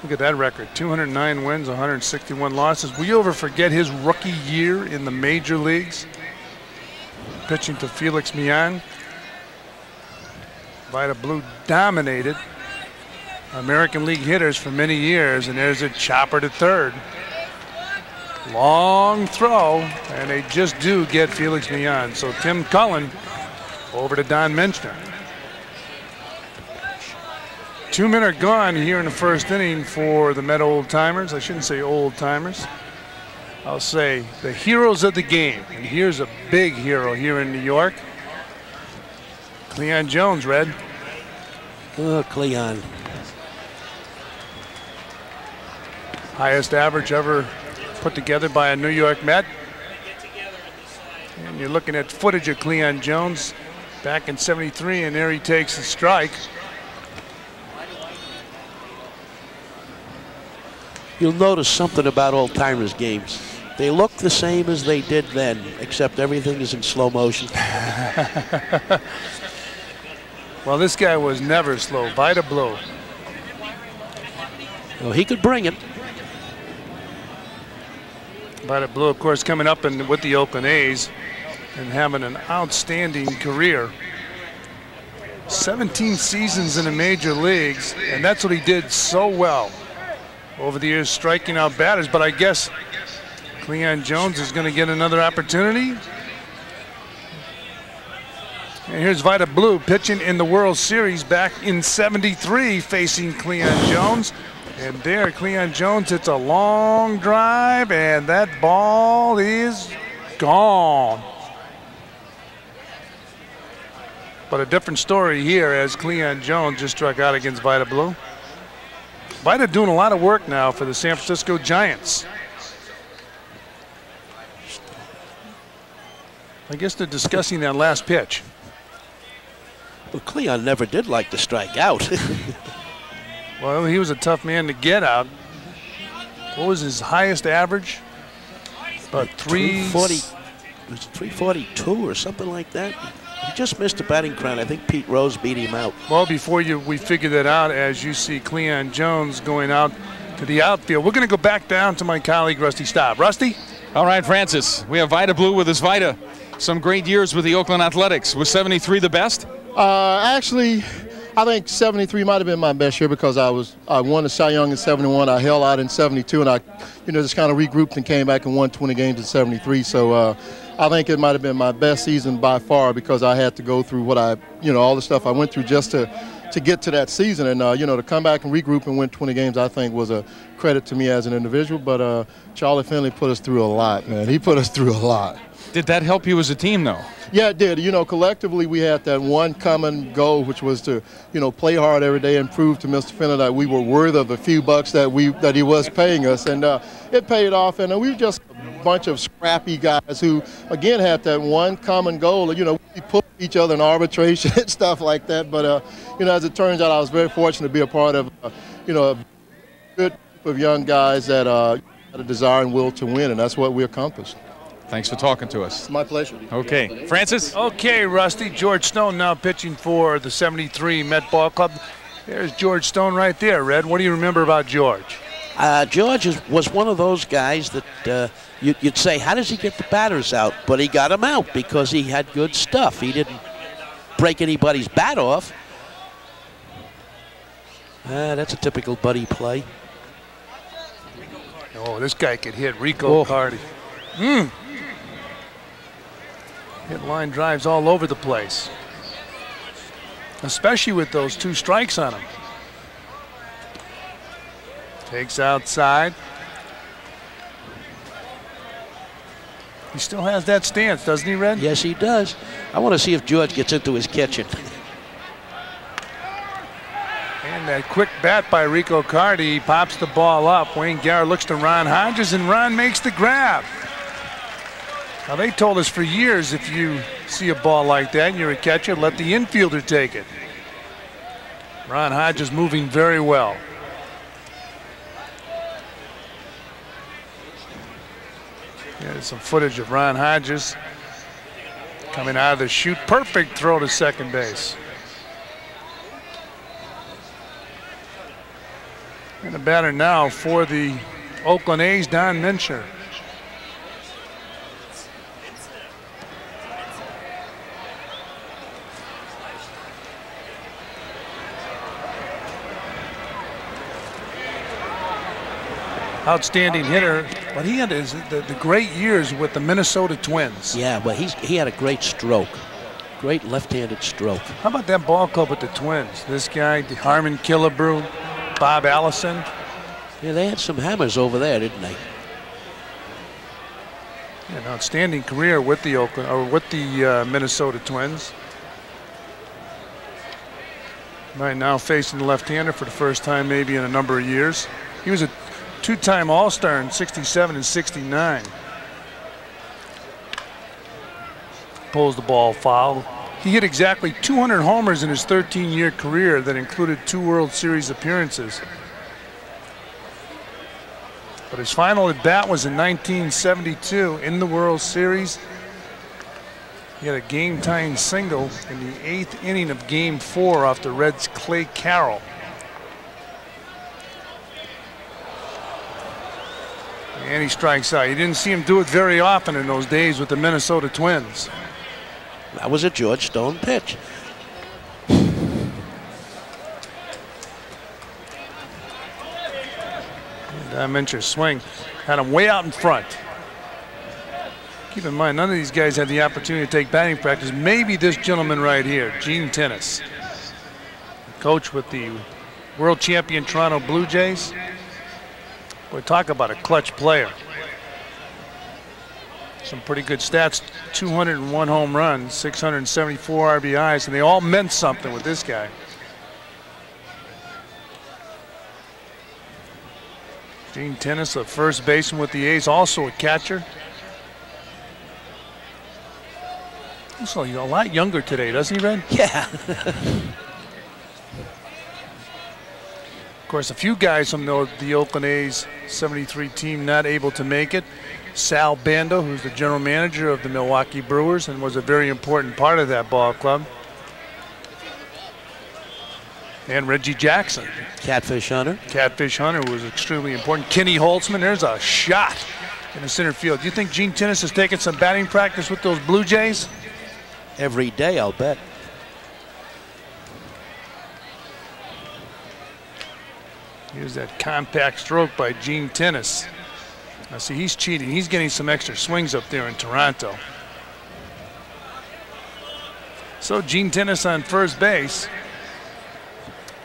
Speaker 1: Look at that record 209 wins, 161 losses. Will you ever forget his rookie year in the major leagues? Pitching to Felix Millan. Vida Blue dominated American League hitters for many years, and there's a chopper to third. Long throw, and they just do get Felix Millan. So Tim Cullen over to Don Mincher. Two men are gone here in the first inning for the Met Old Timers. I shouldn't say old timers. I'll say the heroes of the game. And here's a big hero here in New York. Cleon Jones, Red.
Speaker 2: Oh, Cleon.
Speaker 1: Highest average ever put together by a New York Met. And you're looking at footage of Cleon Jones back in 73, and there he takes a strike.
Speaker 2: You'll notice something about old timers games. They look the same as they did then, except everything is in slow motion.
Speaker 1: Well, this guy was never slow. Vida Blue.
Speaker 2: Well, he could bring it.
Speaker 1: Vida Blue, of course, coming up in, with the Oakland A's and having an outstanding career. 17 seasons in the major leagues, and that's what he did so well over the years, striking out batters. But I guess Cleon Jones is going to get another opportunity. And here's Vida Blue pitching in the World Series back in 73 facing Cleon Jones. And there, Cleon Jones hits a long drive, and that ball is gone. But a different story here as Cleon Jones just struck out against Vida Blue. Vida doing a lot of work now for the San Francisco Giants. I guess they're discussing that last pitch.
Speaker 2: Well, Cleon never did like to strike out.
Speaker 1: Well, he was a tough man to get out. What was his highest average? About three
Speaker 2: 340, it was 342 or something like that. He just missed a batting crown. I think Pete Rose beat him out.
Speaker 1: Well, before you we figure that out, as you see Cleon Jones going out to the outfield, we're going to go back down to my colleague Rusty Staub. Rusty,
Speaker 4: All right, Francis. We have Vida Blue with us. Vida. some great years with the Oakland Athletics. Was 73 the best?
Speaker 8: Uh, actually, I think 73 might have been my best year because I was I won the Cy Young in 71. I held out in 72, and I, you know, just kind of regrouped and came back and won 20 games in 73. So uh, I think it might have been my best season by far because I had to go through what I, you know, all the stuff I went through just to to get to that season. And uh, you know, to come back and regroup and win 20 games, I think was a credit to me as an individual. But uh, Charlie Finley put us through a lot, man. He put us through a lot.
Speaker 4: Did that help you as a team, though?
Speaker 8: Yeah, it did. You know, collectively we had that one common goal, which was to, you know, play hard every day and prove to Mr. Finley that we were worth of the few bucks that we that he was paying us, and uh, it paid off. And uh, we were just a bunch of scrappy guys who, again, had that one common goal. You know, we put each other in arbitration and stuff like that. But uh, you know, as it turns out, I was very fortunate to be a part of, uh, you know, a good group of young guys that uh, had a desire and will to win, and that's what we accomplished.
Speaker 4: Thanks for talking to us.
Speaker 8: It's my pleasure.
Speaker 4: Okay. Francis?
Speaker 1: Okay, Rusty. George Stone now pitching for the 73 Met Ball Club. There's George Stone right there, Red. What do you remember about George?
Speaker 2: Uh, George is, was one of those guys that uh, you, you'd say, how does he get the batters out? But he got them out because he had good stuff. He didn't break anybody's bat off. Uh, that's a typical Buddy play.
Speaker 1: Oh, this guy could hit Rico
Speaker 2: Oh.
Speaker 1: Carty. Mm. Hit line drives all over the place. especially with those two strikes on him. Takes outside. He still has that stance, doesn't he, Red?
Speaker 2: Yes, he does. I want to see if George gets into his kitchen.
Speaker 1: And that quick bat by Rico Carty pops the ball up. Wayne Garrett looks to Ron Hodges, and Ron makes the grab. Now, they told us for years if you see a ball like that and you're a catcher, let the infielder take it. Ron Hodges moving very well. There's some footage of Ron Hodges coming out of the chute. Perfect throw to second base. And the batter now for the Oakland A's, Don Mincher. Outstanding hitter, but he had his, the, the great years with the Minnesota Twins.
Speaker 2: Yeah, but he's he had a great stroke, great left-handed stroke.
Speaker 1: How about that ball club with the Twins? This guy, Harmon Killebrew, Bob Allison.
Speaker 2: Yeah, they had some hammers over there, didn't they?
Speaker 1: An outstanding career with the Oakland or with the uh, Minnesota Twins. Right now facing the left-hander for the first time maybe in a number of years. He was a two-time All-Star in 67 and 69. Pulls the ball foul. He hit exactly 200 homers in his 13-year career that included two World Series appearances. But his final at bat was in 1972 in the World Series. He had a game-tying single in the eighth inning of Game Four off the Reds' Clay Carroll. And he strikes out. You didn't see him do it very often in those days with the Minnesota Twins.
Speaker 2: That was a George Stone pitch.
Speaker 1: Dimension uh, swing had him way out in front. Keep in mind, none of these guys had the opportunity to take batting practice. Maybe this gentleman right here, Gene Tenace, coach with the world champion Toronto Blue Jays. Boy, talk about a clutch player. Some pretty good stats 201 home runs, 674 RBIs, and they all meant something with this guy. Gene Tenace, a first baseman with the A's, also a catcher. Looks a lot younger today, doesn't he, Red?
Speaker 2: Yeah.
Speaker 1: Of course, a few guys from the, the Oakland A's 73 team not able to make it. Sal Bando, who's the general manager of the Milwaukee Brewers and was a very important part of that ball club. And Reggie Jackson.
Speaker 2: Catfish Hunter.
Speaker 1: Catfish Hunter was extremely important. Kenny Holtzman, there's a shot in the center field. Do you think Gene Tenace has taken some batting practice with those Blue Jays?
Speaker 2: Every day, I'll bet.
Speaker 1: Here's that compact stroke by Gene Tenace. Now see, he's cheating. He's getting some extra swings up there in Toronto. So Gene Tenace on first base.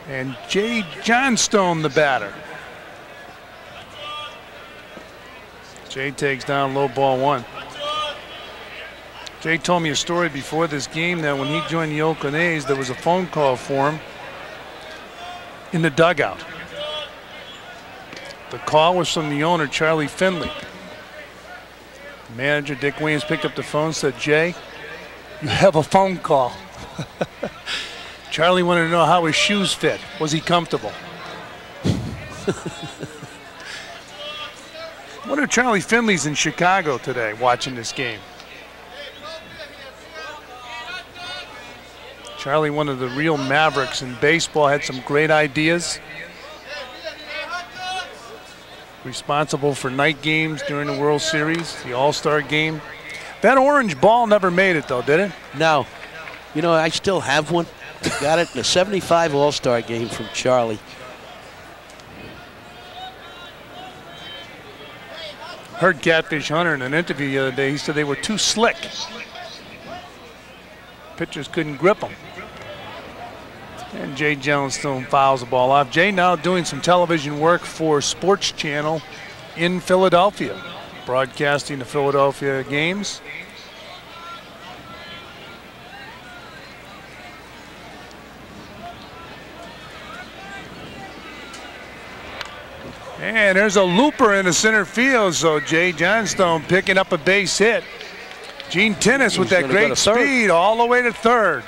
Speaker 1: And Jay Johnstone, the batter. Jay takes down low ball one. Jay told me a story before this game that when he joined the Oakland A's, there was a phone call for him in the dugout. The call was from the owner, Charlie Finley. Manager Dick Williams picked up the phone said, Jay, you have a phone call. Charlie wanted to know how his shoes fit. Was he comfortable? what if Charlie Finley's in Chicago today watching this game? Charlie, one of the real mavericks in baseball, had some great ideas responsible for night games during the World Series, the All-Star game. That orange ball never made it though, did it?
Speaker 2: No. You know, I still have one. I got it in a 75 All-Star game from Charlie.
Speaker 1: Heard Catfish Hunter in an interview the other day. He said they were too slick. Pitchers couldn't grip them. And Jay Johnstone fouls the ball off. Jay now doing some television work for Sports Channel in Philadelphia, broadcasting the Philadelphia games. And there's a looper in the center field, so Jay Johnstone picking up a base hit. Gene Tenace with that great speed all the way to third.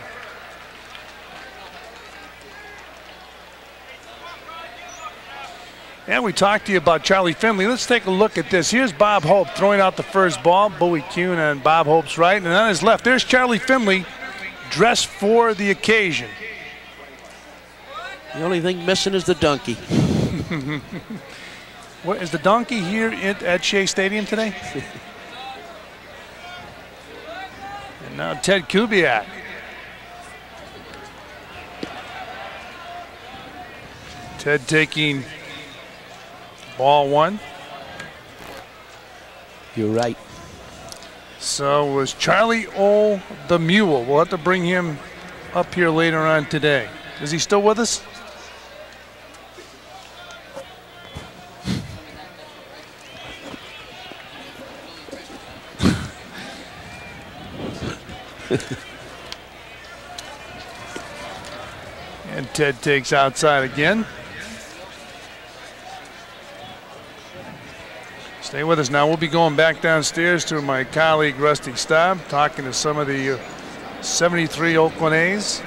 Speaker 1: And we talked to you about Charlie Finley. Let's take a look at this. Here's Bob Hope throwing out the first ball. Bowie Kuhn on Bob Hope's right. And on his left, there's Charlie Finley dressed for the occasion.
Speaker 2: The only thing missing is the donkey.
Speaker 1: what is the donkey here at, at Shea Stadium today? and now Ted Kubiak. Ted taking Ball one.
Speaker 2: You're right.
Speaker 1: So was Charlie O the Mule. We'll have to bring him up here later on today. Is he still with us? and Ted takes outside again. Stay with us now. We'll be going back downstairs to my colleague Rusty Staub, talking to some of the uh, 73 Oakland A's.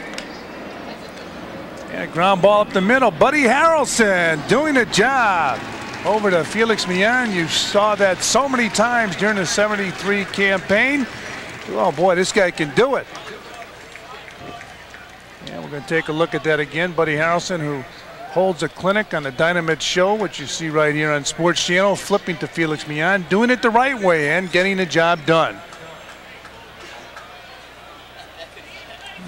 Speaker 1: And ground ball up the middle. Buddy Harrelson doing a job. Over to Felix Millan. You saw that so many times during the 73 campaign. Oh boy, this guy can do it. And we're going to take a look at that again. Buddy Harrelson, who holds a clinic on the Dynamite Show, which you see right here on Sports Channel, flipping to Felix Millan, doing it the right way and getting the job done.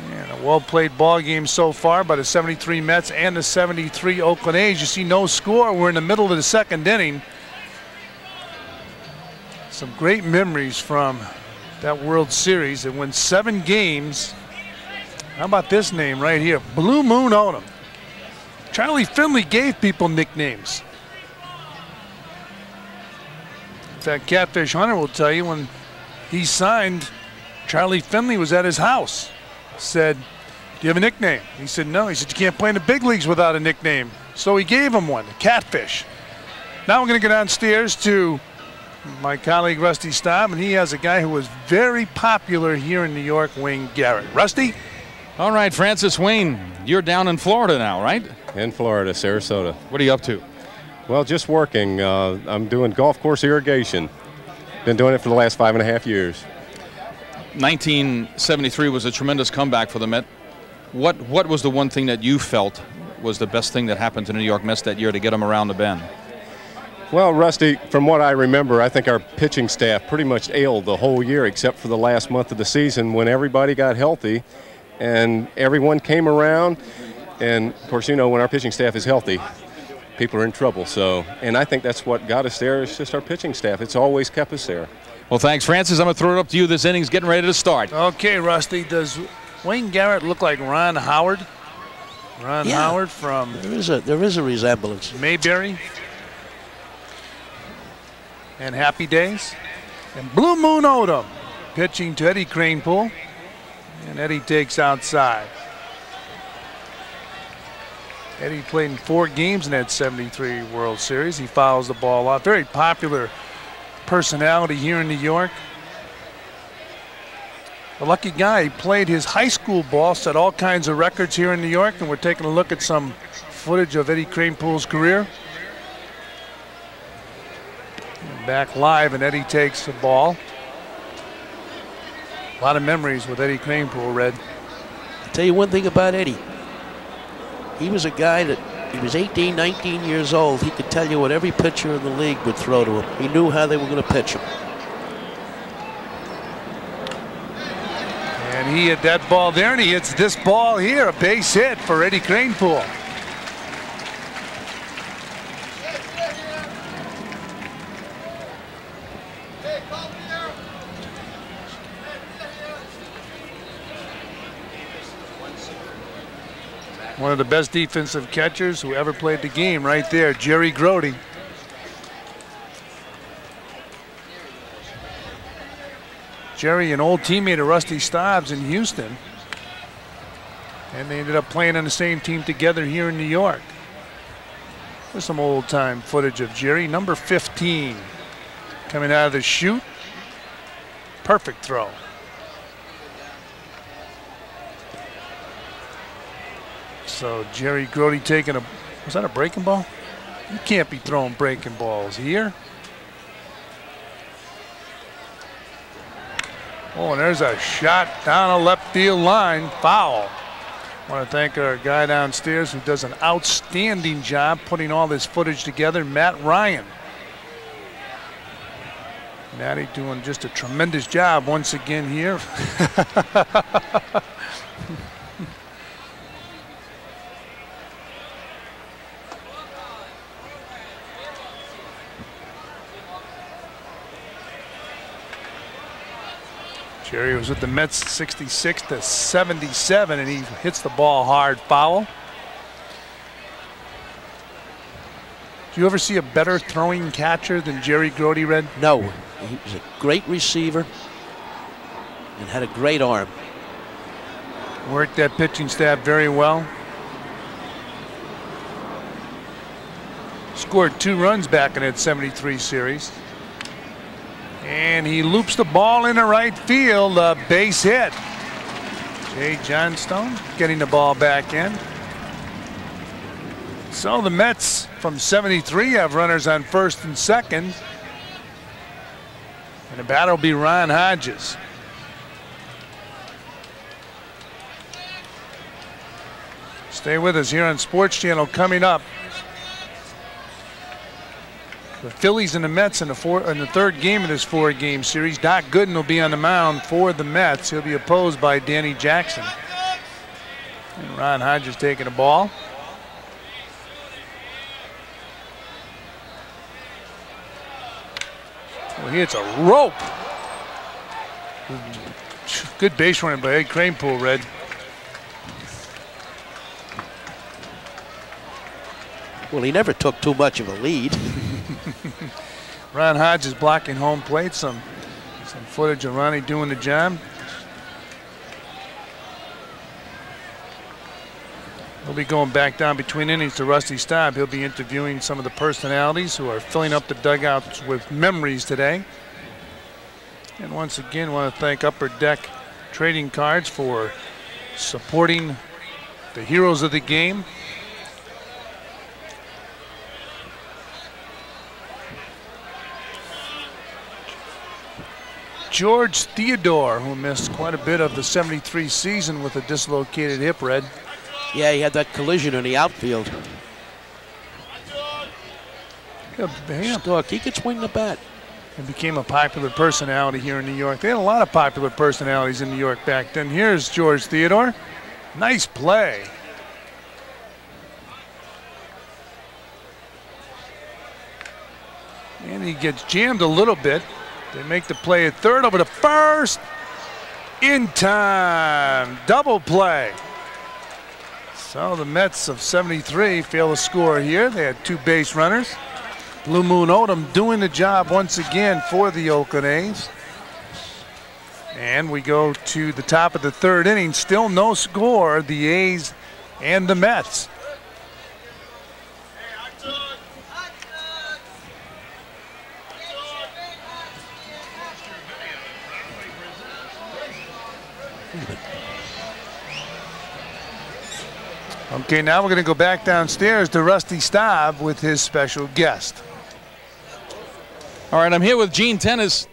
Speaker 1: And a well-played ball game so far by the 73 Mets and the 73 Oakland A's. You see no score. We're in the middle of the second inning. Some great memories from that World Series. It went seven games. How about this name right here? Blue Moon Odom. Charlie Finley gave people nicknames. In fact, Catfish Hunter will tell you when he signed, Charlie Finley was at his house. Said, Do you have a nickname? He said, No. He said, You can't play in the big leagues without a nickname. So he gave him one, Catfish. Now we're going to go downstairs to my colleague Rusty Staub, and he has a guy who was very popular here in New York, Wayne Garrett. Rusty?
Speaker 4: All right, Francis Wayne, you're down in Florida now, right?
Speaker 9: In Florida, Sarasota.
Speaker 4: What are you up to?
Speaker 9: Well, just working. Uh, I'm doing golf course irrigation. Been doing it for the last five and a half years.
Speaker 4: 1973 was a tremendous comeback for the Met. What what was the one thing that you felt was the best thing that happened to the New York Mets that year to get them around the bend?
Speaker 9: Well, Rusty, from what I remember, I think our pitching staff pretty much ailed the whole year except for the last month of the season when everybody got healthy and everyone came around. And of course, you know, when our pitching staff is healthy, people are in trouble. So, and I think that's what got us there. It's just our pitching staff. It's always kept us there.
Speaker 4: Well, thanks, Francis. I'm going to throw it up to you. This inning's getting ready to start.
Speaker 1: Okay, Rusty. Does Wayne Garrett look like Ron Howard? Ron
Speaker 2: Yeah.
Speaker 1: Howard from
Speaker 2: There is a there is a resemblance.
Speaker 1: Mayberry and Happy Days. And Blue Moon Odom pitching to Eddie Kranepool. And Eddie takes outside. Eddie played in four games in that 73 World Series. He fouls the ball off. Very popular personality here in New York. A lucky guy. He played his high school ball, set all kinds of records here in New York, and we're taking a look at some footage of Eddie Kranepool's career. Back live, and Eddie takes the ball. A lot of memories with Eddie Kranepool, Red.
Speaker 2: I'll tell you one thing about Eddie. He was a guy that he was 18, 19 years old. He could tell you what every pitcher in the league would throw to him. He knew how they were going to pitch him.
Speaker 1: And he hit that ball there, and he hits this ball here, a base hit for Eddie Kranepool. One of the best defensive catchers who ever played the game right there, Jerry Grote. Jerry, an old teammate of Rusty Staub's in Houston. And they ended up playing on the same team together here in New York. There's some old time footage of Jerry, number 15, coming out of the chute. Perfect throw. So Jerry Grote taking a, was that a breaking ball? You can't be throwing breaking balls here. Oh, and there's a shot down a left field line, foul. I want to thank our guy downstairs who does an outstanding job putting all this footage together, Matt Ryan. Matty doing just a tremendous job once again here. Jerry was with the Mets 66 to 77, and he hits the ball hard foul. Do you ever see a better throwing catcher than Jerry Grote Red?
Speaker 2: No. He was a great receiver and had a great arm.
Speaker 1: Worked that pitching staff very well. Scored two runs back in that 73 series. And he loops the ball into right field, a base hit. Jay Johnstone getting the ball back in. So the Mets from 73 have runners on first and second. And the batter will be Ron Hodges. Stay with us here on Sports Channel coming up. The Phillies and the Mets in the, four, in the third game of this four-game series. Doc Gooden will be on the mound for the Mets. He'll be opposed by Danny Jackson. And Ron Hodges taking the ball. Well, he hits a rope. Good base running by Ed Kranepool, Red.
Speaker 2: Well, he never took too much of a lead.
Speaker 1: Ron Hodges blocking home plate. Some some footage of Ronnie doing the job. He'll be going back down between innings to Rusty Staub. He'll be interviewing some of the personalities who are filling up the dugouts with memories today. And once again, want to thank Upper Deck Trading Cards for supporting the heroes of the game. George Theodore, who missed quite a bit of the 73 season with a dislocated hip, Red.
Speaker 2: Yeah, he had that collision in the outfield. Stork, he could swing the bat.
Speaker 1: And became a popular personality here in New York. They had a lot of popular personalities in New York back then. Here's George Theodore. Nice play. And he gets jammed a little bit. They make the play at third over to first. In time. Double play. So the Mets of 73 fail to score here. They had two base runners. Blue Moon Odom doing the job once again for the Oakland A's. And we go to the top of the third inning. Still no score. The A's and the Mets. Okay, now we're going to go back downstairs to Rusty Staub with his special guest.
Speaker 4: All right, I'm here with Gene Tenace.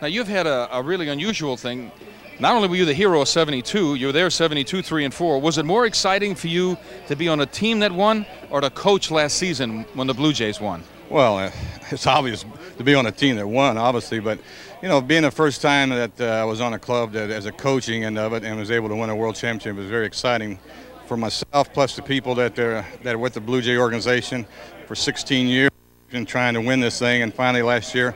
Speaker 4: Now, you've had a, a, really unusual thing. Not only were you the hero of 72, you were there 72, 3, and 4. Was it more exciting for you to be on a team that won or to coach last season when the Blue Jays won?
Speaker 10: Well, uh, it's obvious to be on a team that won, obviously, but you know, being the first time that uh, I was on a club that, as a coaching end of it, and was able to win a world championship was very exciting for myself, plus the people that are that are with the Blue Jay organization for 16 years, been trying to win this thing, and finally last year,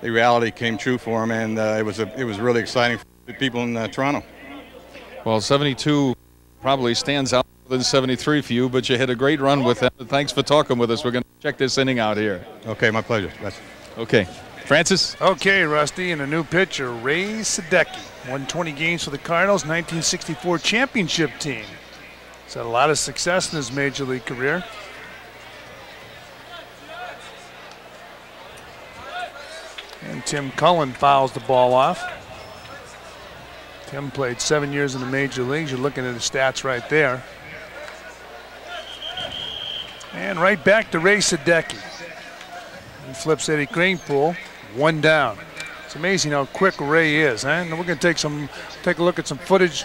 Speaker 10: the reality came true for them, and uh, it was a, it was really exciting for the people in uh, Toronto.
Speaker 4: Well, 72 probably stands out than 73 for you, but you hit a great run with them. Thanks for talking with us. We're going to check this inning out here.
Speaker 10: Okay, my pleasure. That's
Speaker 4: Okay. Francis?
Speaker 1: Okay, Rusty, and a new pitcher, Ray Sadecki. Won 20 games for the Cardinals, 1964 championship team. He's had a lot of success in his major league career. And Tim Cullen fouls the ball off. Tim played seven years in the major leagues. You're looking at the stats right there. And right back to Ray Sadecki. He flips Eddie Kranepool, one down. It's amazing how quick Ray is. Huh? And we're going to take some, take a look at some footage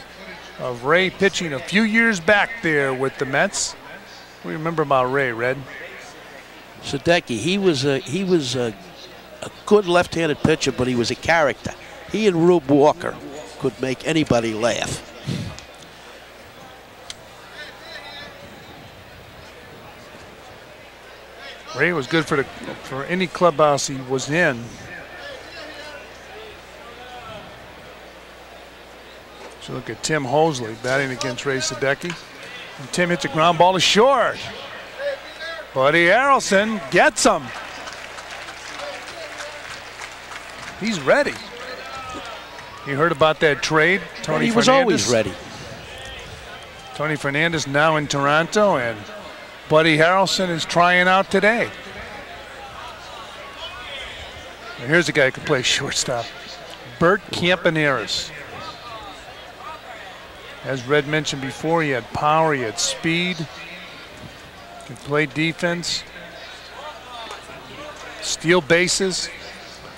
Speaker 1: of Ray pitching a few years back there with the Mets. We remember about Ray, Red.
Speaker 2: Sadecki, he was a he was a, a good left-handed pitcher, but he was a character. He and Rube Walker could make anybody laugh.
Speaker 1: Ray was good for the for any clubhouse he was in. So look at Tim Hosley batting against Ray Sadecki. And Tim hits a ground ball to short. Buddy Harrelson gets him. He's ready. You heard about that trade? Tony
Speaker 2: he was
Speaker 1: Fernandez?
Speaker 2: always ready.
Speaker 1: Tony Fernandez now in Toronto, and Buddy Harrelson is trying out today. And here's a guy who can play shortstop. Bert Campaneris. As Red mentioned before, he had power, he had speed, could play defense, steal bases.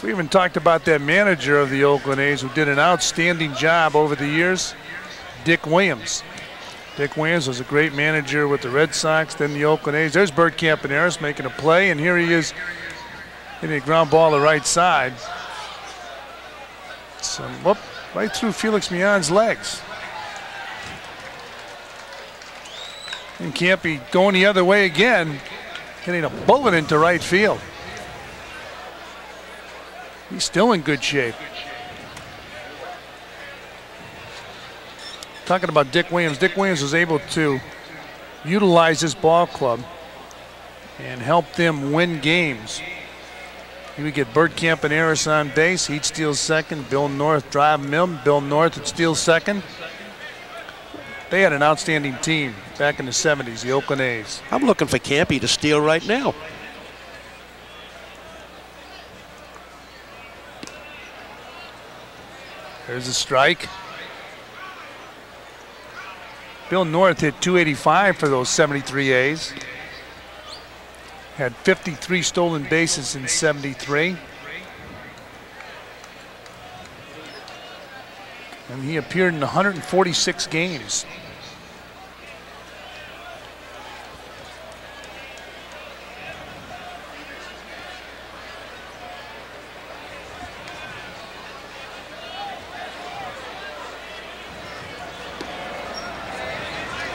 Speaker 1: We even talked about that manager of the Oakland A's who did an outstanding job over the years, Dick Williams. Dick Williams was a great manager with the Red Sox, then the Oakland A's. There's Bert Campaneris making a play, and here he is hitting a ground ball to the right side. Some, whoop, right through Felix Millan's legs. And be going the other way again, hitting a bullet into right field. He's still in good shape. Talking about Dick Williams, Dick Williams was able to utilize his ball club and help them win games. He would get Bert Campaneris on base. He'd steal second. Bill North drive him. Bill North would steal second. They had an outstanding team back in the 70s, the Oakland A's.
Speaker 2: I'm looking for Campy to steal right now.
Speaker 1: There's a strike. Bill North hit 285 for those 73 A's. Had 53 stolen bases in 73. And he appeared in 146 games.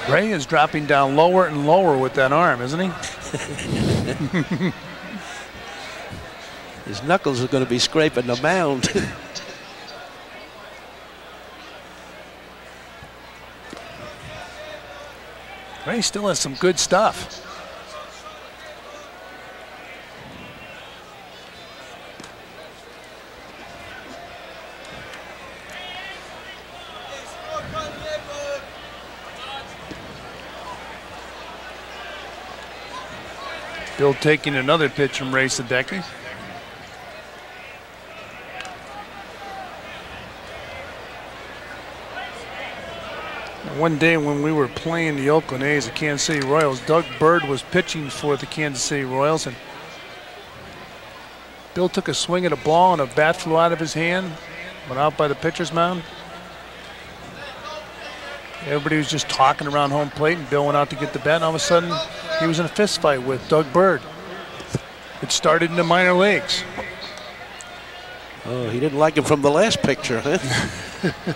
Speaker 1: Ray is dropping down lower and lower with that arm, isn't he?
Speaker 2: His knuckles are going to be scraping the mound.
Speaker 1: Ray still has some good stuff. Bill taking another pitch from Ray Sadecki. One day when we were playing the Oakland A's, the Kansas City Royals, Doug Bird was pitching for the Kansas City Royals, and Bill took a swing at a ball, and a bat flew out of his hand, went out by the pitcher's mound. Everybody was just talking around home plate, and Bill went out to get the bat, and all of a sudden, he was in a fist fight with Doug Bird. It started in the minor leagues.
Speaker 2: oh, he didn't like him from the last picture, huh?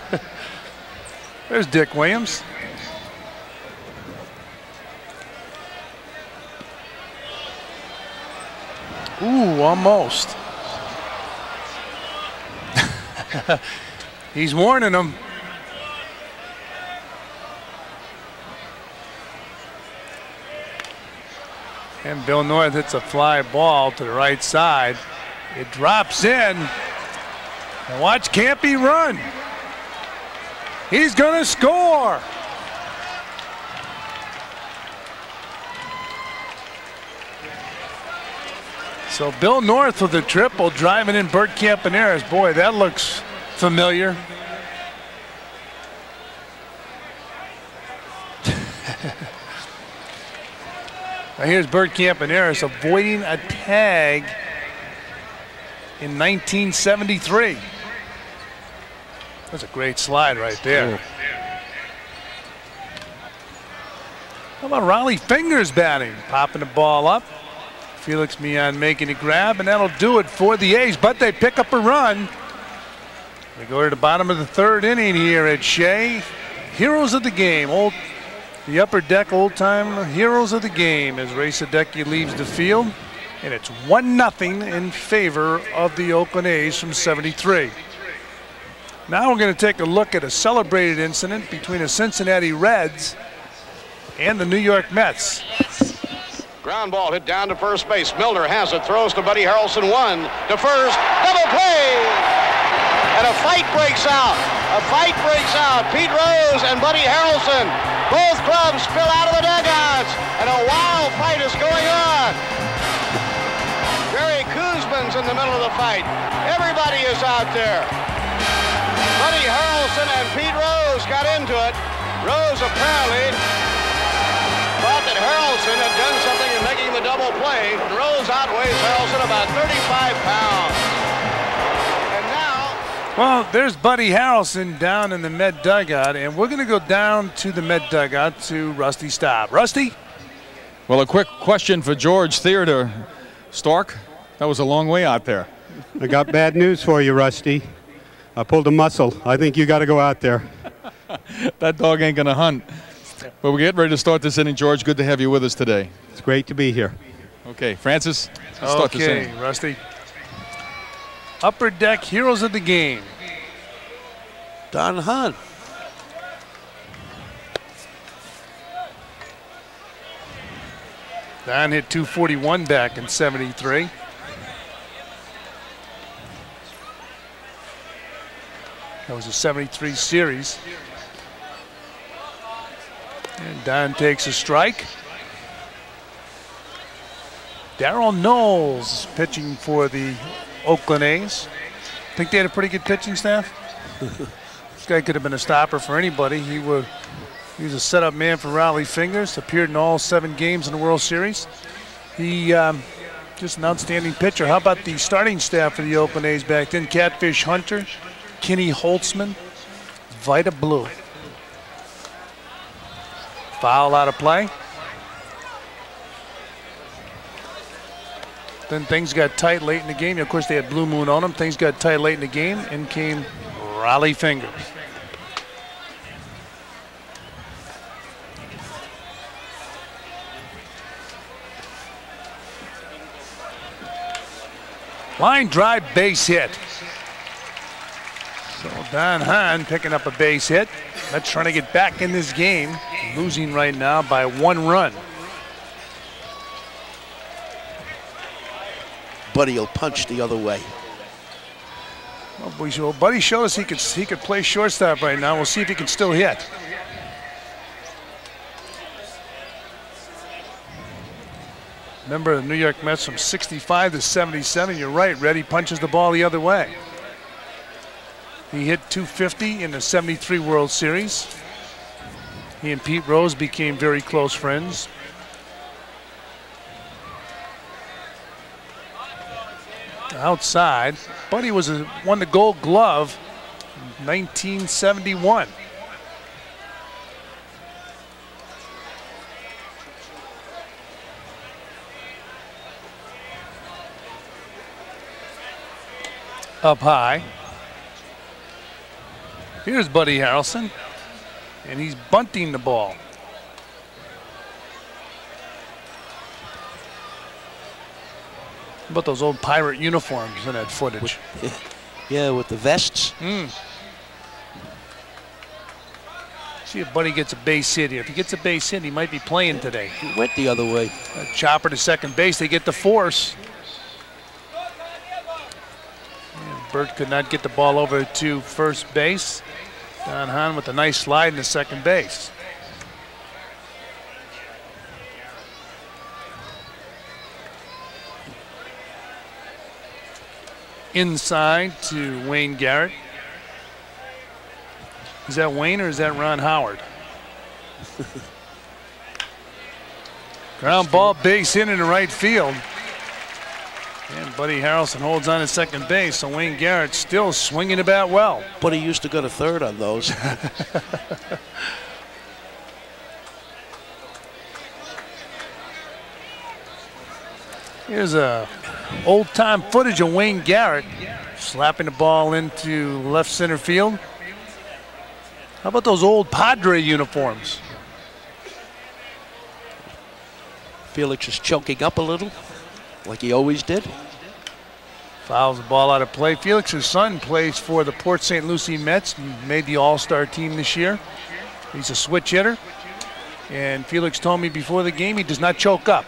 Speaker 1: There's Dick Williams. Ooh, almost. He's warning him. And Bill North hits a fly ball to the right side. It drops in. And watch Campy run. He's going to score. So Bill North with a triple, driving in Bert Campaneris. Boy, that looks familiar. Now here's Bert Campaneris avoiding a tag in 1973. That's a great slide right there. How about Rollie Fingers batting? Popping the ball up. Felix Millan making a grab, and that'll do it for the A's, but they pick up a run. We go to the bottom of the third inning here at Shea. Heroes of the game, old, the upper deck old-time heroes of the game as Ray Sadecki leaves the field. And it's 1-0 in favor of the Oakland A's from 73. Now we're going to take a look at a celebrated incident between the Cincinnati Reds and the New York Mets.
Speaker 5: Ground ball hit down to first base. Milner has it, throws to Buddy Harrelson. One to first, double play! Fight breaks out. A fight breaks out. Pete Rose and Buddy Harrelson. Both clubs spill out of the dugouts. And a wild fight is going on. Jerry Koosman's in the middle of the fight. Everybody is out there. Buddy Harrelson and Pete Rose got into it. Rose apparently thought that Harrelson had done something in making the double play. Rose outweighs Harrelson about 35 pounds. And now...
Speaker 1: Well, there's Buddy Harrelson down in the med dugout, and we're going to go down to the med dugout to Rusty Staub. Rusty?
Speaker 4: Well, a quick question for George Theodore. Stork, that was a long way out there.
Speaker 11: I got bad news for you, Rusty. I pulled a muscle. I think you got to go out there.
Speaker 4: that dog ain't going to hunt. But we're getting ready to start this inning, George. Good to have you with us today.
Speaker 11: It's great to be here.
Speaker 4: Okay, Francis, let's start this
Speaker 1: Okay. Rusty. Upper deck heroes of the game.
Speaker 2: Don Hahn.
Speaker 1: Don hit 241 back in 73. That was a 73 series. And Don takes a strike. Darold Knowles pitching for the Oakland A's. Think they had a pretty good pitching staff? this guy could have been a stopper for anybody. He would he was a setup man for Rollie Fingers, appeared in all seven games in the World Series. He um, just an outstanding pitcher. How about the starting staff for the Oakland A's back then? Catfish Hunter, Kenny Holtzman, Vida Blue. Foul out of play. Then things got tight late in the game. Of course, they had Blue Moon on them. Things got tight late in the game, and came Rollie Fingers. Line drive base hit. So Don Hahn picking up a base hit. That's trying to get back in this game. Losing right now by one run.
Speaker 2: Buddy will punch the other way.
Speaker 1: Well, Buddy showed us he could he could play shortstop right now. We'll see if he can still hit. Remember the New York Mets from 65 to 77. You're right. Reddy punches the ball the other way. He hit 250 in the 73 World Series. He and Pete Rose became very close friends. Outside, Buddy was a, won the Gold Glove in 1971. Up high. Here's Buddy Harrelson, and he's bunting the ball. About those old pirate uniforms in that footage?
Speaker 2: Yeah, with the vests.
Speaker 1: Mm. See if Buddy gets a base hit here. If he gets a base hit, he might be playing today.
Speaker 2: He went the other way.
Speaker 1: A chopper to second base. They get the force. And Bert could not get the ball over to first base. Don Hahn with a nice slide into second base. Inside to Wayne Garrett. Is that Wayne or is that Ron Howard? Ground ball base hit into right field. And Buddy Harrelson holds on to second base, so Wayne Garrett still swinging the bat well.
Speaker 2: Buddy used to go to third on those.
Speaker 1: Here's a old time footage of Wayne Garrett slapping the ball into left center field. How about those old Padre uniforms?
Speaker 2: Felix is choking up a little, like he always did.
Speaker 1: Fouls the ball out of play. Felix's son plays for the Port St. Lucie Mets, made the All Star team this year. He's a switch hitter. And Felix told me before the game he does not choke up.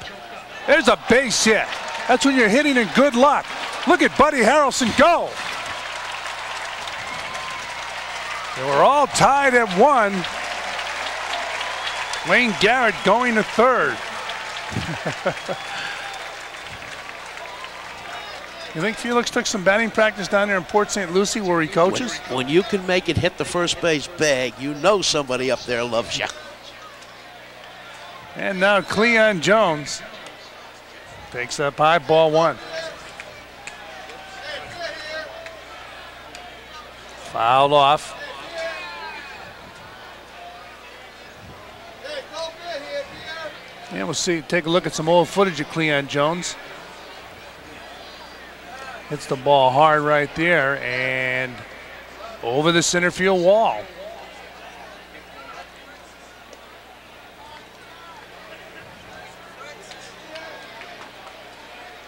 Speaker 1: There's a base hit. That's when you're hitting in good luck. Look at Buddy Harrelson go. They were all tied at one. Wayne Garrett going to third. you think Felix took some batting practice down there in Port St. Lucie where he coaches?
Speaker 2: When, when you can make it hit the first base bag, you know somebody up there loves you.
Speaker 1: And now Cleon Jones takes up high ball one. Fouled off. And we'll see, take a look at some old footage of Cleon Jones. Hits the ball hard right there and over the center field wall.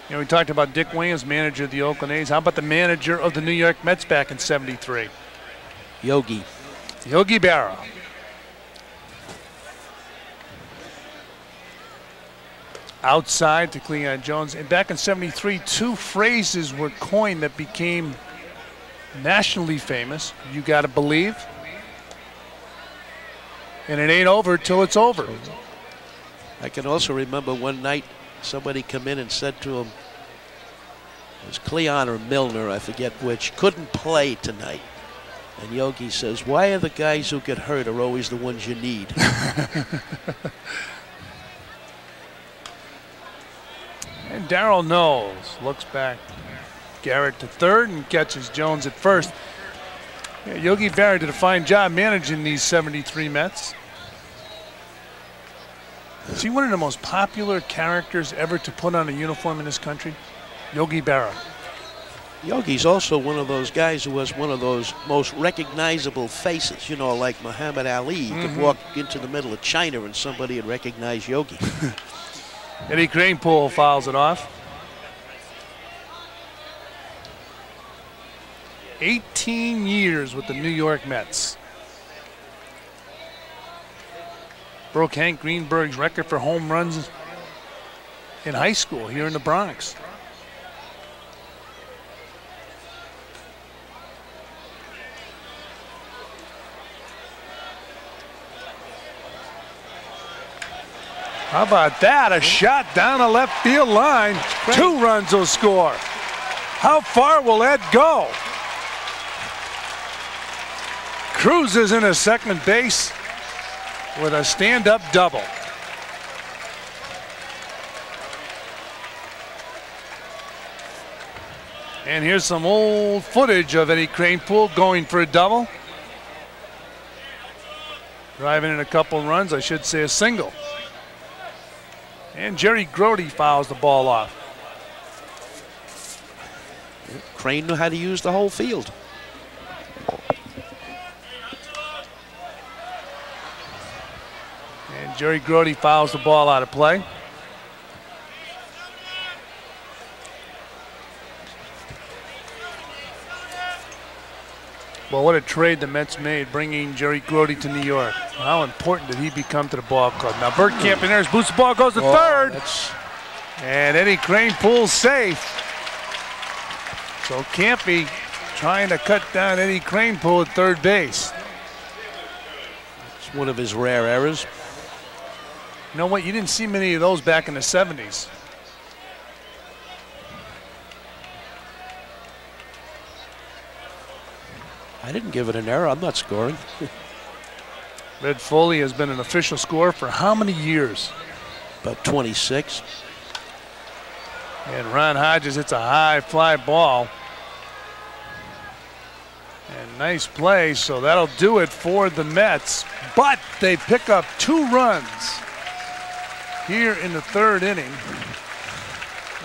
Speaker 1: You know, we talked about Dick Williams, manager of the Oakland A's. How about the manager of the New York Mets back in 73?
Speaker 2: Yogi.
Speaker 1: Yogi Berra. Outside to Cleon Jones. And back in 73, two phrases were coined that became nationally famous. You got to believe. And it ain't over till it's over.
Speaker 2: I can also remember one night somebody come in and said to him, it was Cleon or Milner, I forget which, couldn't play tonight. And Yogi says, why are the guys who get hurt are always the ones you need?
Speaker 1: and Darold Knowles looks back. Garrett to third and catches Jones at first. Yeah, Yogi Berra did a fine job managing these 73 Mets. Is he one of the most popular characters ever to put on a uniform in this country? Yogi Berra.
Speaker 2: Yogi's also one of those guys who was one of those most recognizable faces. You know, like Muhammad Ali. You
Speaker 1: Mhm.
Speaker 2: could walk into the middle of China and somebody would recognize Yogi.
Speaker 1: Eddie Kranepool fouls it off. 18 years with the New York Mets. Broke Hank Greenberg's record for home runs in high school here in the Bronx. How about that? A shot down a left field line. Two runs will score. How far will Ed go? Cruises into second base with a stand-up double. And here's some old footage of Eddie Kranepool going for a double. Driving in a couple runs, I should say a single. And Jerry Grote fouls the ball off.
Speaker 2: Crane knew how to use the whole field.
Speaker 1: Jerry Grote fouls the ball out of play. Well, what a trade the Mets made, bringing Jerry Grote to New York. How important did he become to the ball club? Now, Bert Campaneris boots the ball, goes to
Speaker 2: Oh,
Speaker 1: third.
Speaker 2: that's-
Speaker 1: And Eddie Kranepool's safe. So Campy trying to cut down Eddie Kranepool at third base.
Speaker 2: It's one of his rare errors.
Speaker 1: You know what? You didn't see many of those back in the 70s.
Speaker 2: I didn't give it an error. I'm not scoring.
Speaker 1: Red Foley has been an official scorer for how many years?
Speaker 2: About 26.
Speaker 1: And Ron Hodges hits a high fly ball. And nice play, so that'll do it for the Mets. But they pick up two runs here in the third inning.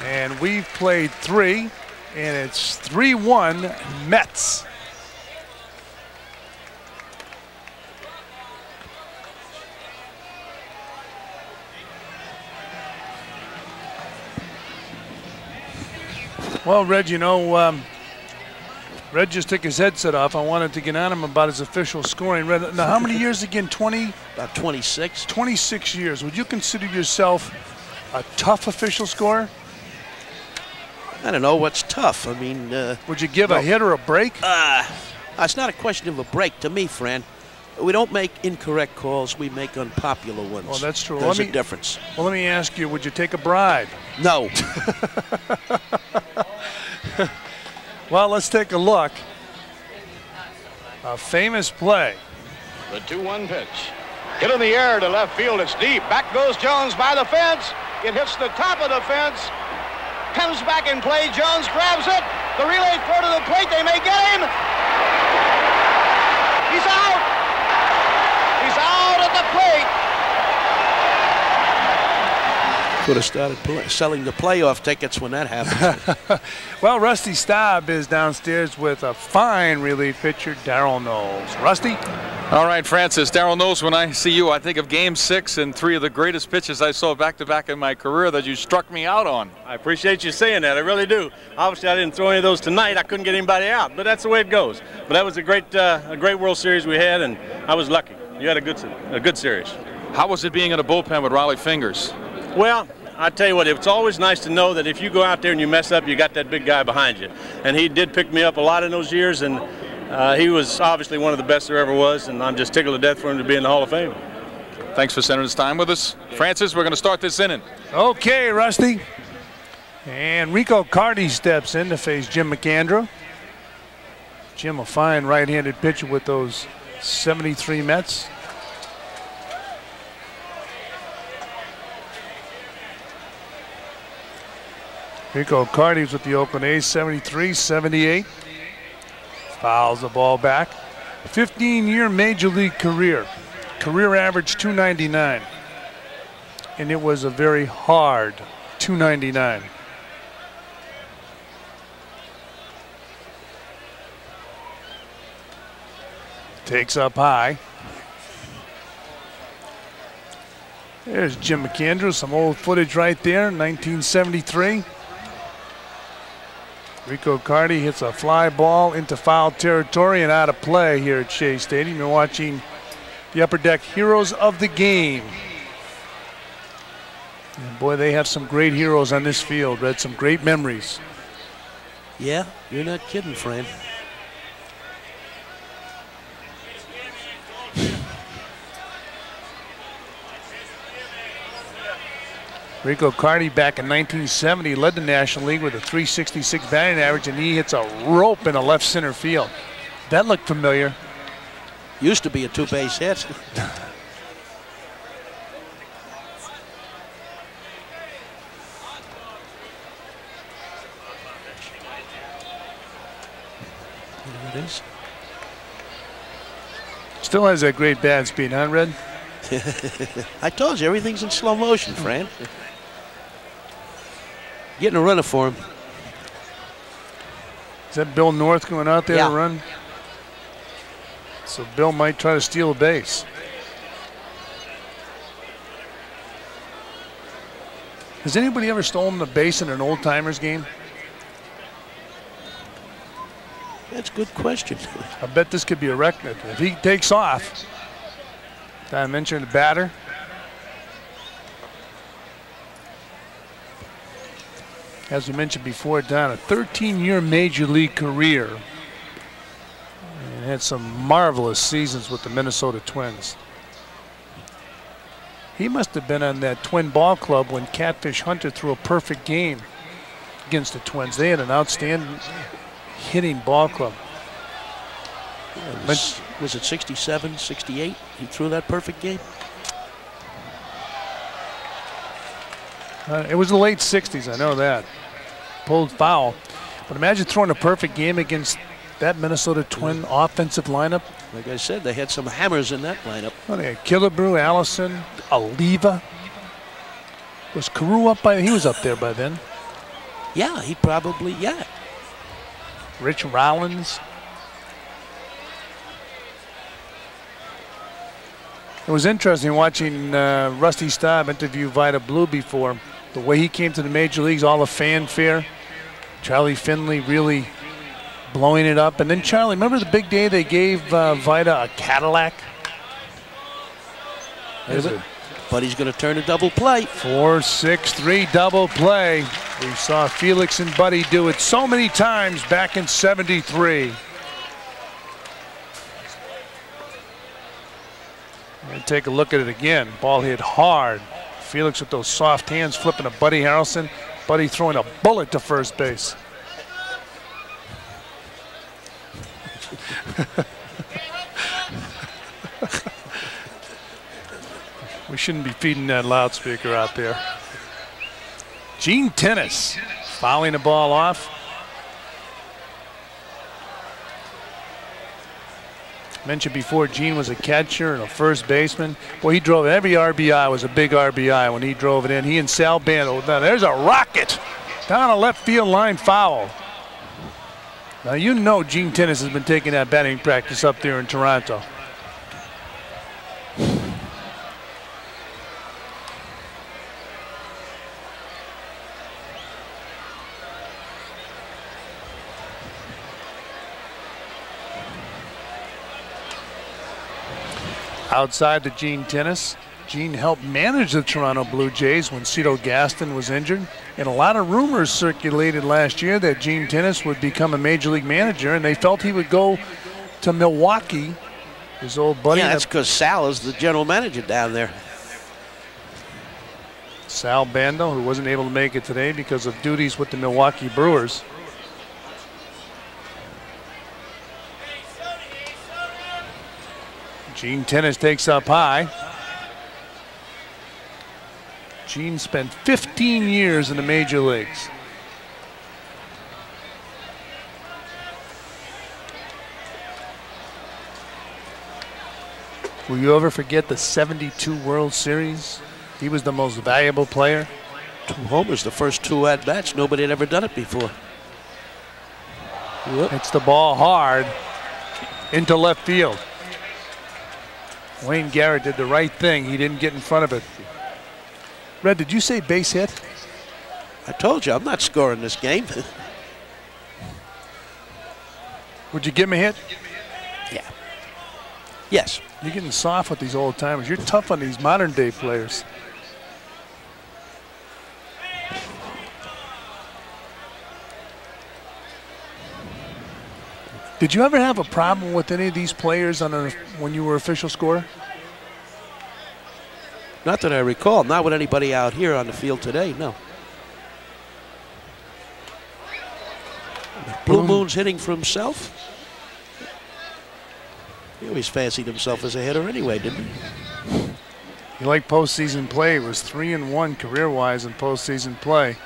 Speaker 1: And we've played three, and it's 3 1 Mets. Well, Red, you know, um, Red just took his headset off. I wanted to get on him about his official scoring. Red, now, how many years again? 20?
Speaker 2: About 26.
Speaker 1: 26 years. Would you consider yourself a tough official scorer?
Speaker 2: I don't know what's tough. I mean, uh,
Speaker 1: Would you give a hit or a break?
Speaker 2: uh, it's not a question of a break to me, Fran. We don't make incorrect calls. We make unpopular ones.
Speaker 1: Well, that's true.
Speaker 2: There's
Speaker 1: Let
Speaker 2: a
Speaker 1: me-
Speaker 2: difference.
Speaker 1: Well, let me ask you, would you take a bribe?
Speaker 2: No.
Speaker 1: Well, let's take a look. A famous play.
Speaker 12: The 2-1 pitch. Hit in the air to left field. It's deep. Back goes Jones by the fence. It hits the top of the fence. Comes back in play. Jones grabs it. The relay throw to the plate. They may get him. He's out. He's out at the plate.
Speaker 2: Could have started play- selling the playoff tickets when that happened.
Speaker 1: Well, Rusty Staub is downstairs with a fine relief pitcher, Darold Knowles. Rusty?
Speaker 4: All right, Francis. Darold Knowles when I see you, I think of Game Six and three of the greatest pitches I saw back to back in my career that you struck me out on.
Speaker 13: I appreciate you saying that. I really do. Obviously, I didn't throw any of those tonight. I couldn't get anybody out, but that's the way it goes. But that was a great, uh, a great World Series we had, and I was lucky. You had a good, a good series.
Speaker 4: How was it being in a bullpen with Rollie Fingers?
Speaker 13: Well, I tell you what, it's always nice to know that if you go out there and you mess up, you got that big guy behind you. And he did pick me up a lot in those years, and uh, he was obviously one of the best there ever was, and I'm just tickled to death for him to be in the Hall of Fame.
Speaker 4: Thanks for spending this time with us. Francis, we're going to start this inning.
Speaker 1: Okay, Rusty. And Rico Carty steps in to face Jim McAndrew. Jim, a fine right-handed pitcher with those 73 Mets. Rico Carty's with the Oakland A's, 73, 78. Fouls the ball back. 15-year major league career. Career average 299 and it was a very hard 299. Takes up high. There's Jim McAndrew, some old footage right there, 1973. Rico Carty hits a fly ball into foul territory and out of play here at Shea Stadium. You're watching the Upper Deck Heroes of the Game. And boy, they have some great heroes on this field, Read Some great memories.
Speaker 2: yeah, you're not kidding, Fran.
Speaker 1: Rico Carty back in 1970 led the National League with a 366 batting average, and he hits a rope in a left center field. That looked familiar.
Speaker 2: Used to be a two base hit. There it is.
Speaker 1: Still has that great bat speed, huh, Red?
Speaker 2: I told you everything's in slow motion, Fran. Getting a runner for him.
Speaker 1: Is that Bill North going out there
Speaker 2: Yeah.
Speaker 1: to run? So Bill might try to steal a base. Has anybody ever stolen a base in an old timers game?
Speaker 2: That's a good question.
Speaker 1: I bet this could be a record. If he takes off, did I mention the batter? As we mentioned before, Don, a 13-year major league career and had some marvelous seasons with the Minnesota Twins. He must have been on that Twin Ball Club when Catfish Hunter threw a perfect game against the Twins. They had an outstanding hitting ball club.
Speaker 2: Was, was it 67, 68? He threw that perfect game?
Speaker 1: Uh, it was the late 60s, I know that. Pulled foul. But imagine throwing a perfect game against that Minnesota Twin offensive lineup.
Speaker 2: Like I said, they had some hammers in that lineup.
Speaker 1: Well, they had Killebrew, Allison, Oliva. Was Carew up by? He was up there by then.
Speaker 2: Yeah, he probably yeah.
Speaker 1: Rich Rollins. It was interesting watching uh, Rusty Staub interview Vida Blue before. The way he came to the major leagues, all the fanfare. Charlie Finley really blowing it up. And then Charlie, remember the big day they gave uh, Vida a Cadillac?
Speaker 2: Is it? But he's going to turn a double play.
Speaker 1: Four, six, three, double play. We saw Felix and Buddy do it so many times back in 73. And take a look at it again. Ball hit hard. Felix with those soft hands flipping to Buddy Harrelson. Buddy throwing a bullet to first base. we shouldn't be feeding that loudspeaker out there. Gene Tenace fouling the ball off. Mentioned before, Gene was a catcher and a first baseman. Well, he drove every RBI was a big RBI when he drove it in. He and Sal Bando. Now there's a rocket down a left field line foul. Now you know Gene Tenace has been taking that batting practice up there in Toronto. Outside the Gene Tenace. Gene helped manage the Toronto Blue Jays when Cito Gaston was injured. And a lot of rumors circulated last year that Gene Tenace would become a major league manager, and they felt he would go to Milwaukee. His old buddy.
Speaker 2: Yeah, that's because Sal is the general manager down there.
Speaker 1: Sal Bando, who wasn't able to make it today because of duties with the Milwaukee Brewers. Gene Tenace takes up high. Gene spent 15 years in the major leagues. Will you ever forget the 72 World Series? He was the most valuable player.
Speaker 2: Two homers the first two at bats. Nobody had ever done it before.
Speaker 1: Hits the ball hard into left field. Wayne Garrett did the right thing. He didn't get in front of it. Red, did you say base hit?
Speaker 2: I told you, I'm not scoring this game.
Speaker 1: Would you give him a hit?
Speaker 2: Yeah. Yes.
Speaker 1: You're getting soft with these old timers. You're tough on these modern day players. Did you ever have a problem with any of these players on a, when you were official scorer?
Speaker 2: Not that I recall. Not with anybody out here on the field today, no. Blue Moon's hitting for himself. He always fancied himself as a hitter anyway, didn't he?
Speaker 1: He liked postseason play. He was three and one career-wise in postseason play.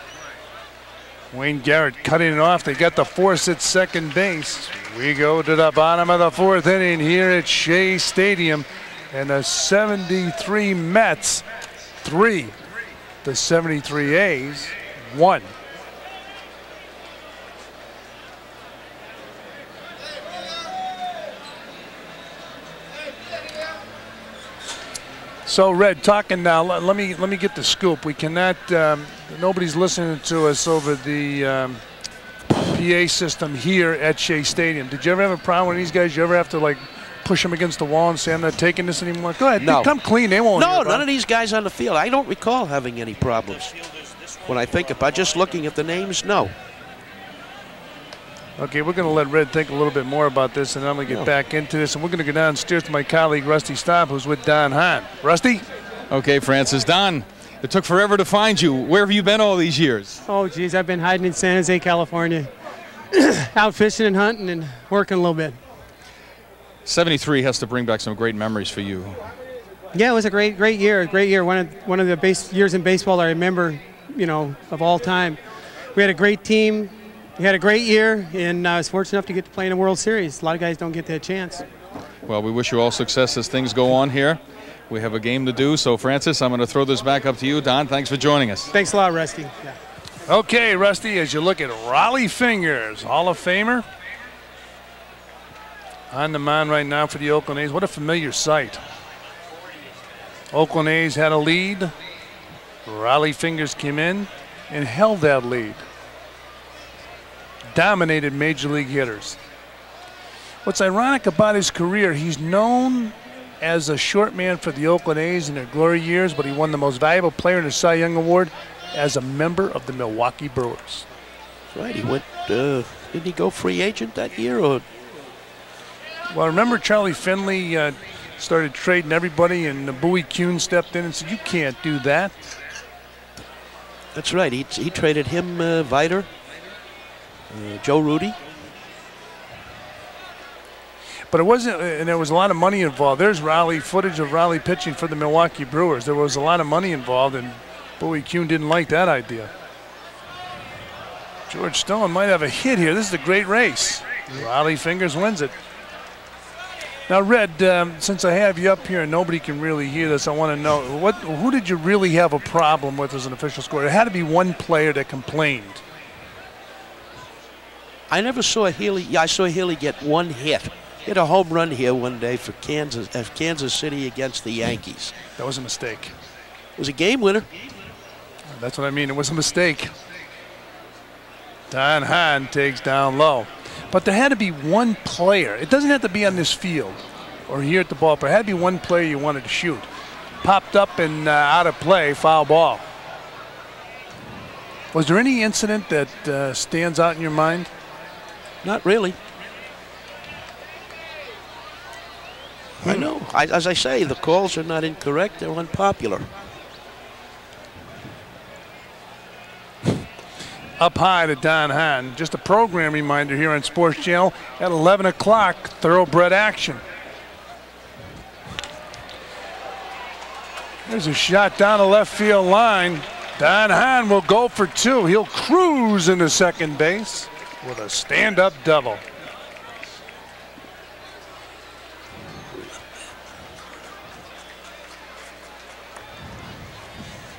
Speaker 1: Wayne Garrett cutting it off. They got the force at second base. We go to the bottom of the fourth inning here at Shea Stadium. And the 73 Mets, three. The 73 A's, one. So, Red, talking now. Let, let, me let me get the scoop. We cannot. Um, nobody's listening to us over the um, PA system here at Shea Stadium. Did you ever have a problem with these guys? You ever have to like push them against the wall and say, I'm not taking this anymore? Go ahead,
Speaker 2: No.
Speaker 1: come clean. They won't.
Speaker 2: No, none of these guys on the field. I don't recall having any problems. When I think about just looking at the names, no.
Speaker 1: Okay, we're going to let Red think a little bit more about this, and then I'm going to get
Speaker 2: Yeah.
Speaker 1: back into this. And we're going to go downstairs to my colleague Rusty Staub, who's with Don Hahn. Rusty,
Speaker 4: Okay, Francis. Don, it took forever to find you. Where have you been all these years?
Speaker 14: Oh, geez, I've been hiding in San Jose, California, out fishing and hunting and working a little bit.
Speaker 4: 73 has to bring back some great memories for you.
Speaker 14: Yeah, it was a great, great year. a Great year. One of one of the base years in baseball I remember, you know, of all time. We had a great team. We had a great year, and uh, I was fortunate enough to get to play in a World Series. A lot of guys don't get that chance.
Speaker 4: Well, we wish you all success as things go on here. We have a game to do, so Francis, I'm going to throw this back up to you. Don, thanks for joining us.
Speaker 14: Thanks a lot, Rusty. Yeah.
Speaker 1: Okay, Rusty, as you look at Rollie Fingers, Hall of Famer, on the mound right now for the Oakland A's. What a familiar sight. Oakland A's had a lead. Rollie Fingers came in and held that lead. Dominated major league hitters. What's ironic about his career, he's known as a short man for the Oakland A's in their glory years, but he won the most valuable player in the Cy Young Award as a member of the Milwaukee Brewers.
Speaker 2: That's right. He went. Uh, did he go free agent that year, or
Speaker 1: Well, remember Charlie Finley uh, started trading everybody, and Bowie Kuhn stepped in and said, "You can't do that."
Speaker 2: That's right. He, he traded him, uh, Vida, uh, Joe Rudi.
Speaker 1: But it wasn't, uh, and there was a lot of money involved. There's Raleigh footage of Rollie pitching for the Milwaukee Brewers. There was a lot of money involved, and Bowie Kuhn didn't like that idea. George Stone might have a hit here. This is a great race. Rollie Fingers wins it. Now, Red, um, since I have you up here and nobody can really hear this, I want to know what who did you really have a problem with as an official scorer? It had to be one player that complained.
Speaker 2: I never saw Healy. Yeah, I saw Healy get one hit. He had a home run here one day for Kansas, uh, Kansas City against the Yankees.
Speaker 1: That was a mistake.
Speaker 2: It was a game winner.
Speaker 1: That's what I mean. It was a mistake. Don Hahn takes down low. But there had to be one player. It doesn't have to be on this field or here at the ballpark. It had to be one player you wanted to shoot. Popped up and uh, out of play, foul ball. Was there any incident that uh, stands out in your mind?
Speaker 2: Not really. I hmm. know. I, as I say, the calls are not incorrect. They're unpopular.
Speaker 1: Up high to Don Hahn. Just a program reminder here on Sports Channel at 11 o'clock, thoroughbred action. There's a shot down the left field line. Don Hahn will go for two. He'll cruise into second base with a stand-up double.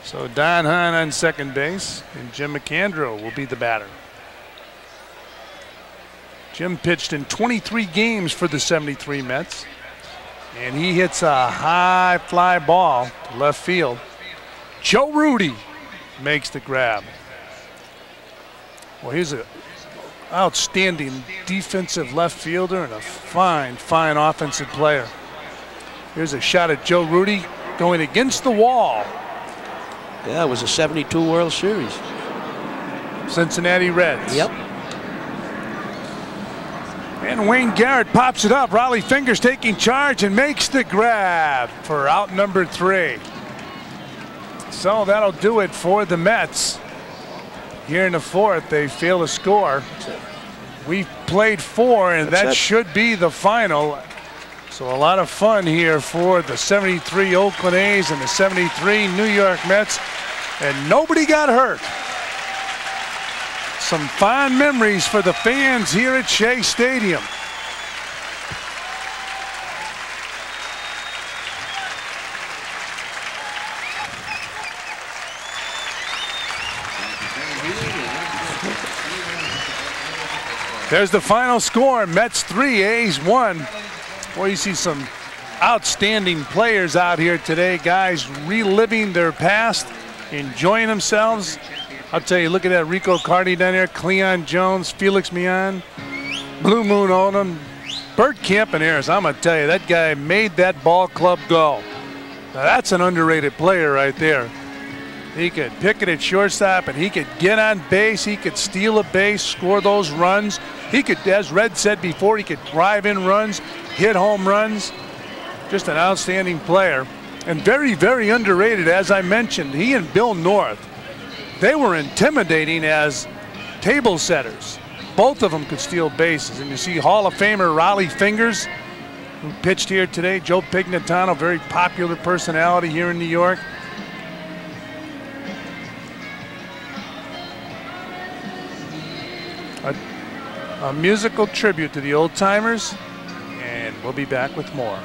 Speaker 1: So Don Hahn on second base, and Jim McAndrew will be the batter. Jim pitched in 23 games for the 73 Mets, and he hits a high fly ball to left field. Joe Rudi makes the grab. Well, he's an outstanding defensive left fielder and a fine, fine offensive player. Here's a shot at Joe Rudi going against the wall.
Speaker 2: Yeah, it was a 72 World Series.
Speaker 1: Cincinnati Reds.
Speaker 2: Yep.
Speaker 1: And Wayne Garrett pops it up. Rollie Fingers taking charge and makes the grab for out number three. So that'll do it for the Mets. Here in the fourth, they fail to score. We've played four, and
Speaker 2: That's
Speaker 1: that
Speaker 2: it.
Speaker 1: should be the final. So a lot of fun here for the 73 Oakland A's and the 73 New York Mets. And nobody got hurt. Some fond memories for the fans here at Shea Stadium. There's the final score. Mets three, A's one. Boy, you see some outstanding players out here today. Guys reliving their past, enjoying themselves. I'll tell you, look at that Rico Carty down there, Cleon Jones, Felix Millan, Blue Moon Odom, Bert Campaneris. I'm going to tell you, that guy made that ball club go. Now that's an underrated player right there. He could pick it at shortstop and he could get on base. He could steal a base, score those runs. He could, as Red said before, he could drive in runs, hit home runs. Just an outstanding player. And very, very underrated, as I mentioned. He and Bill North, they were intimidating as table setters. Both of them could steal bases. And you see Hall of Famer Rollie Fingers, who pitched here today. Joe Pignatano, very popular personality here in New York. A musical tribute to the old timers, and we'll be back with more.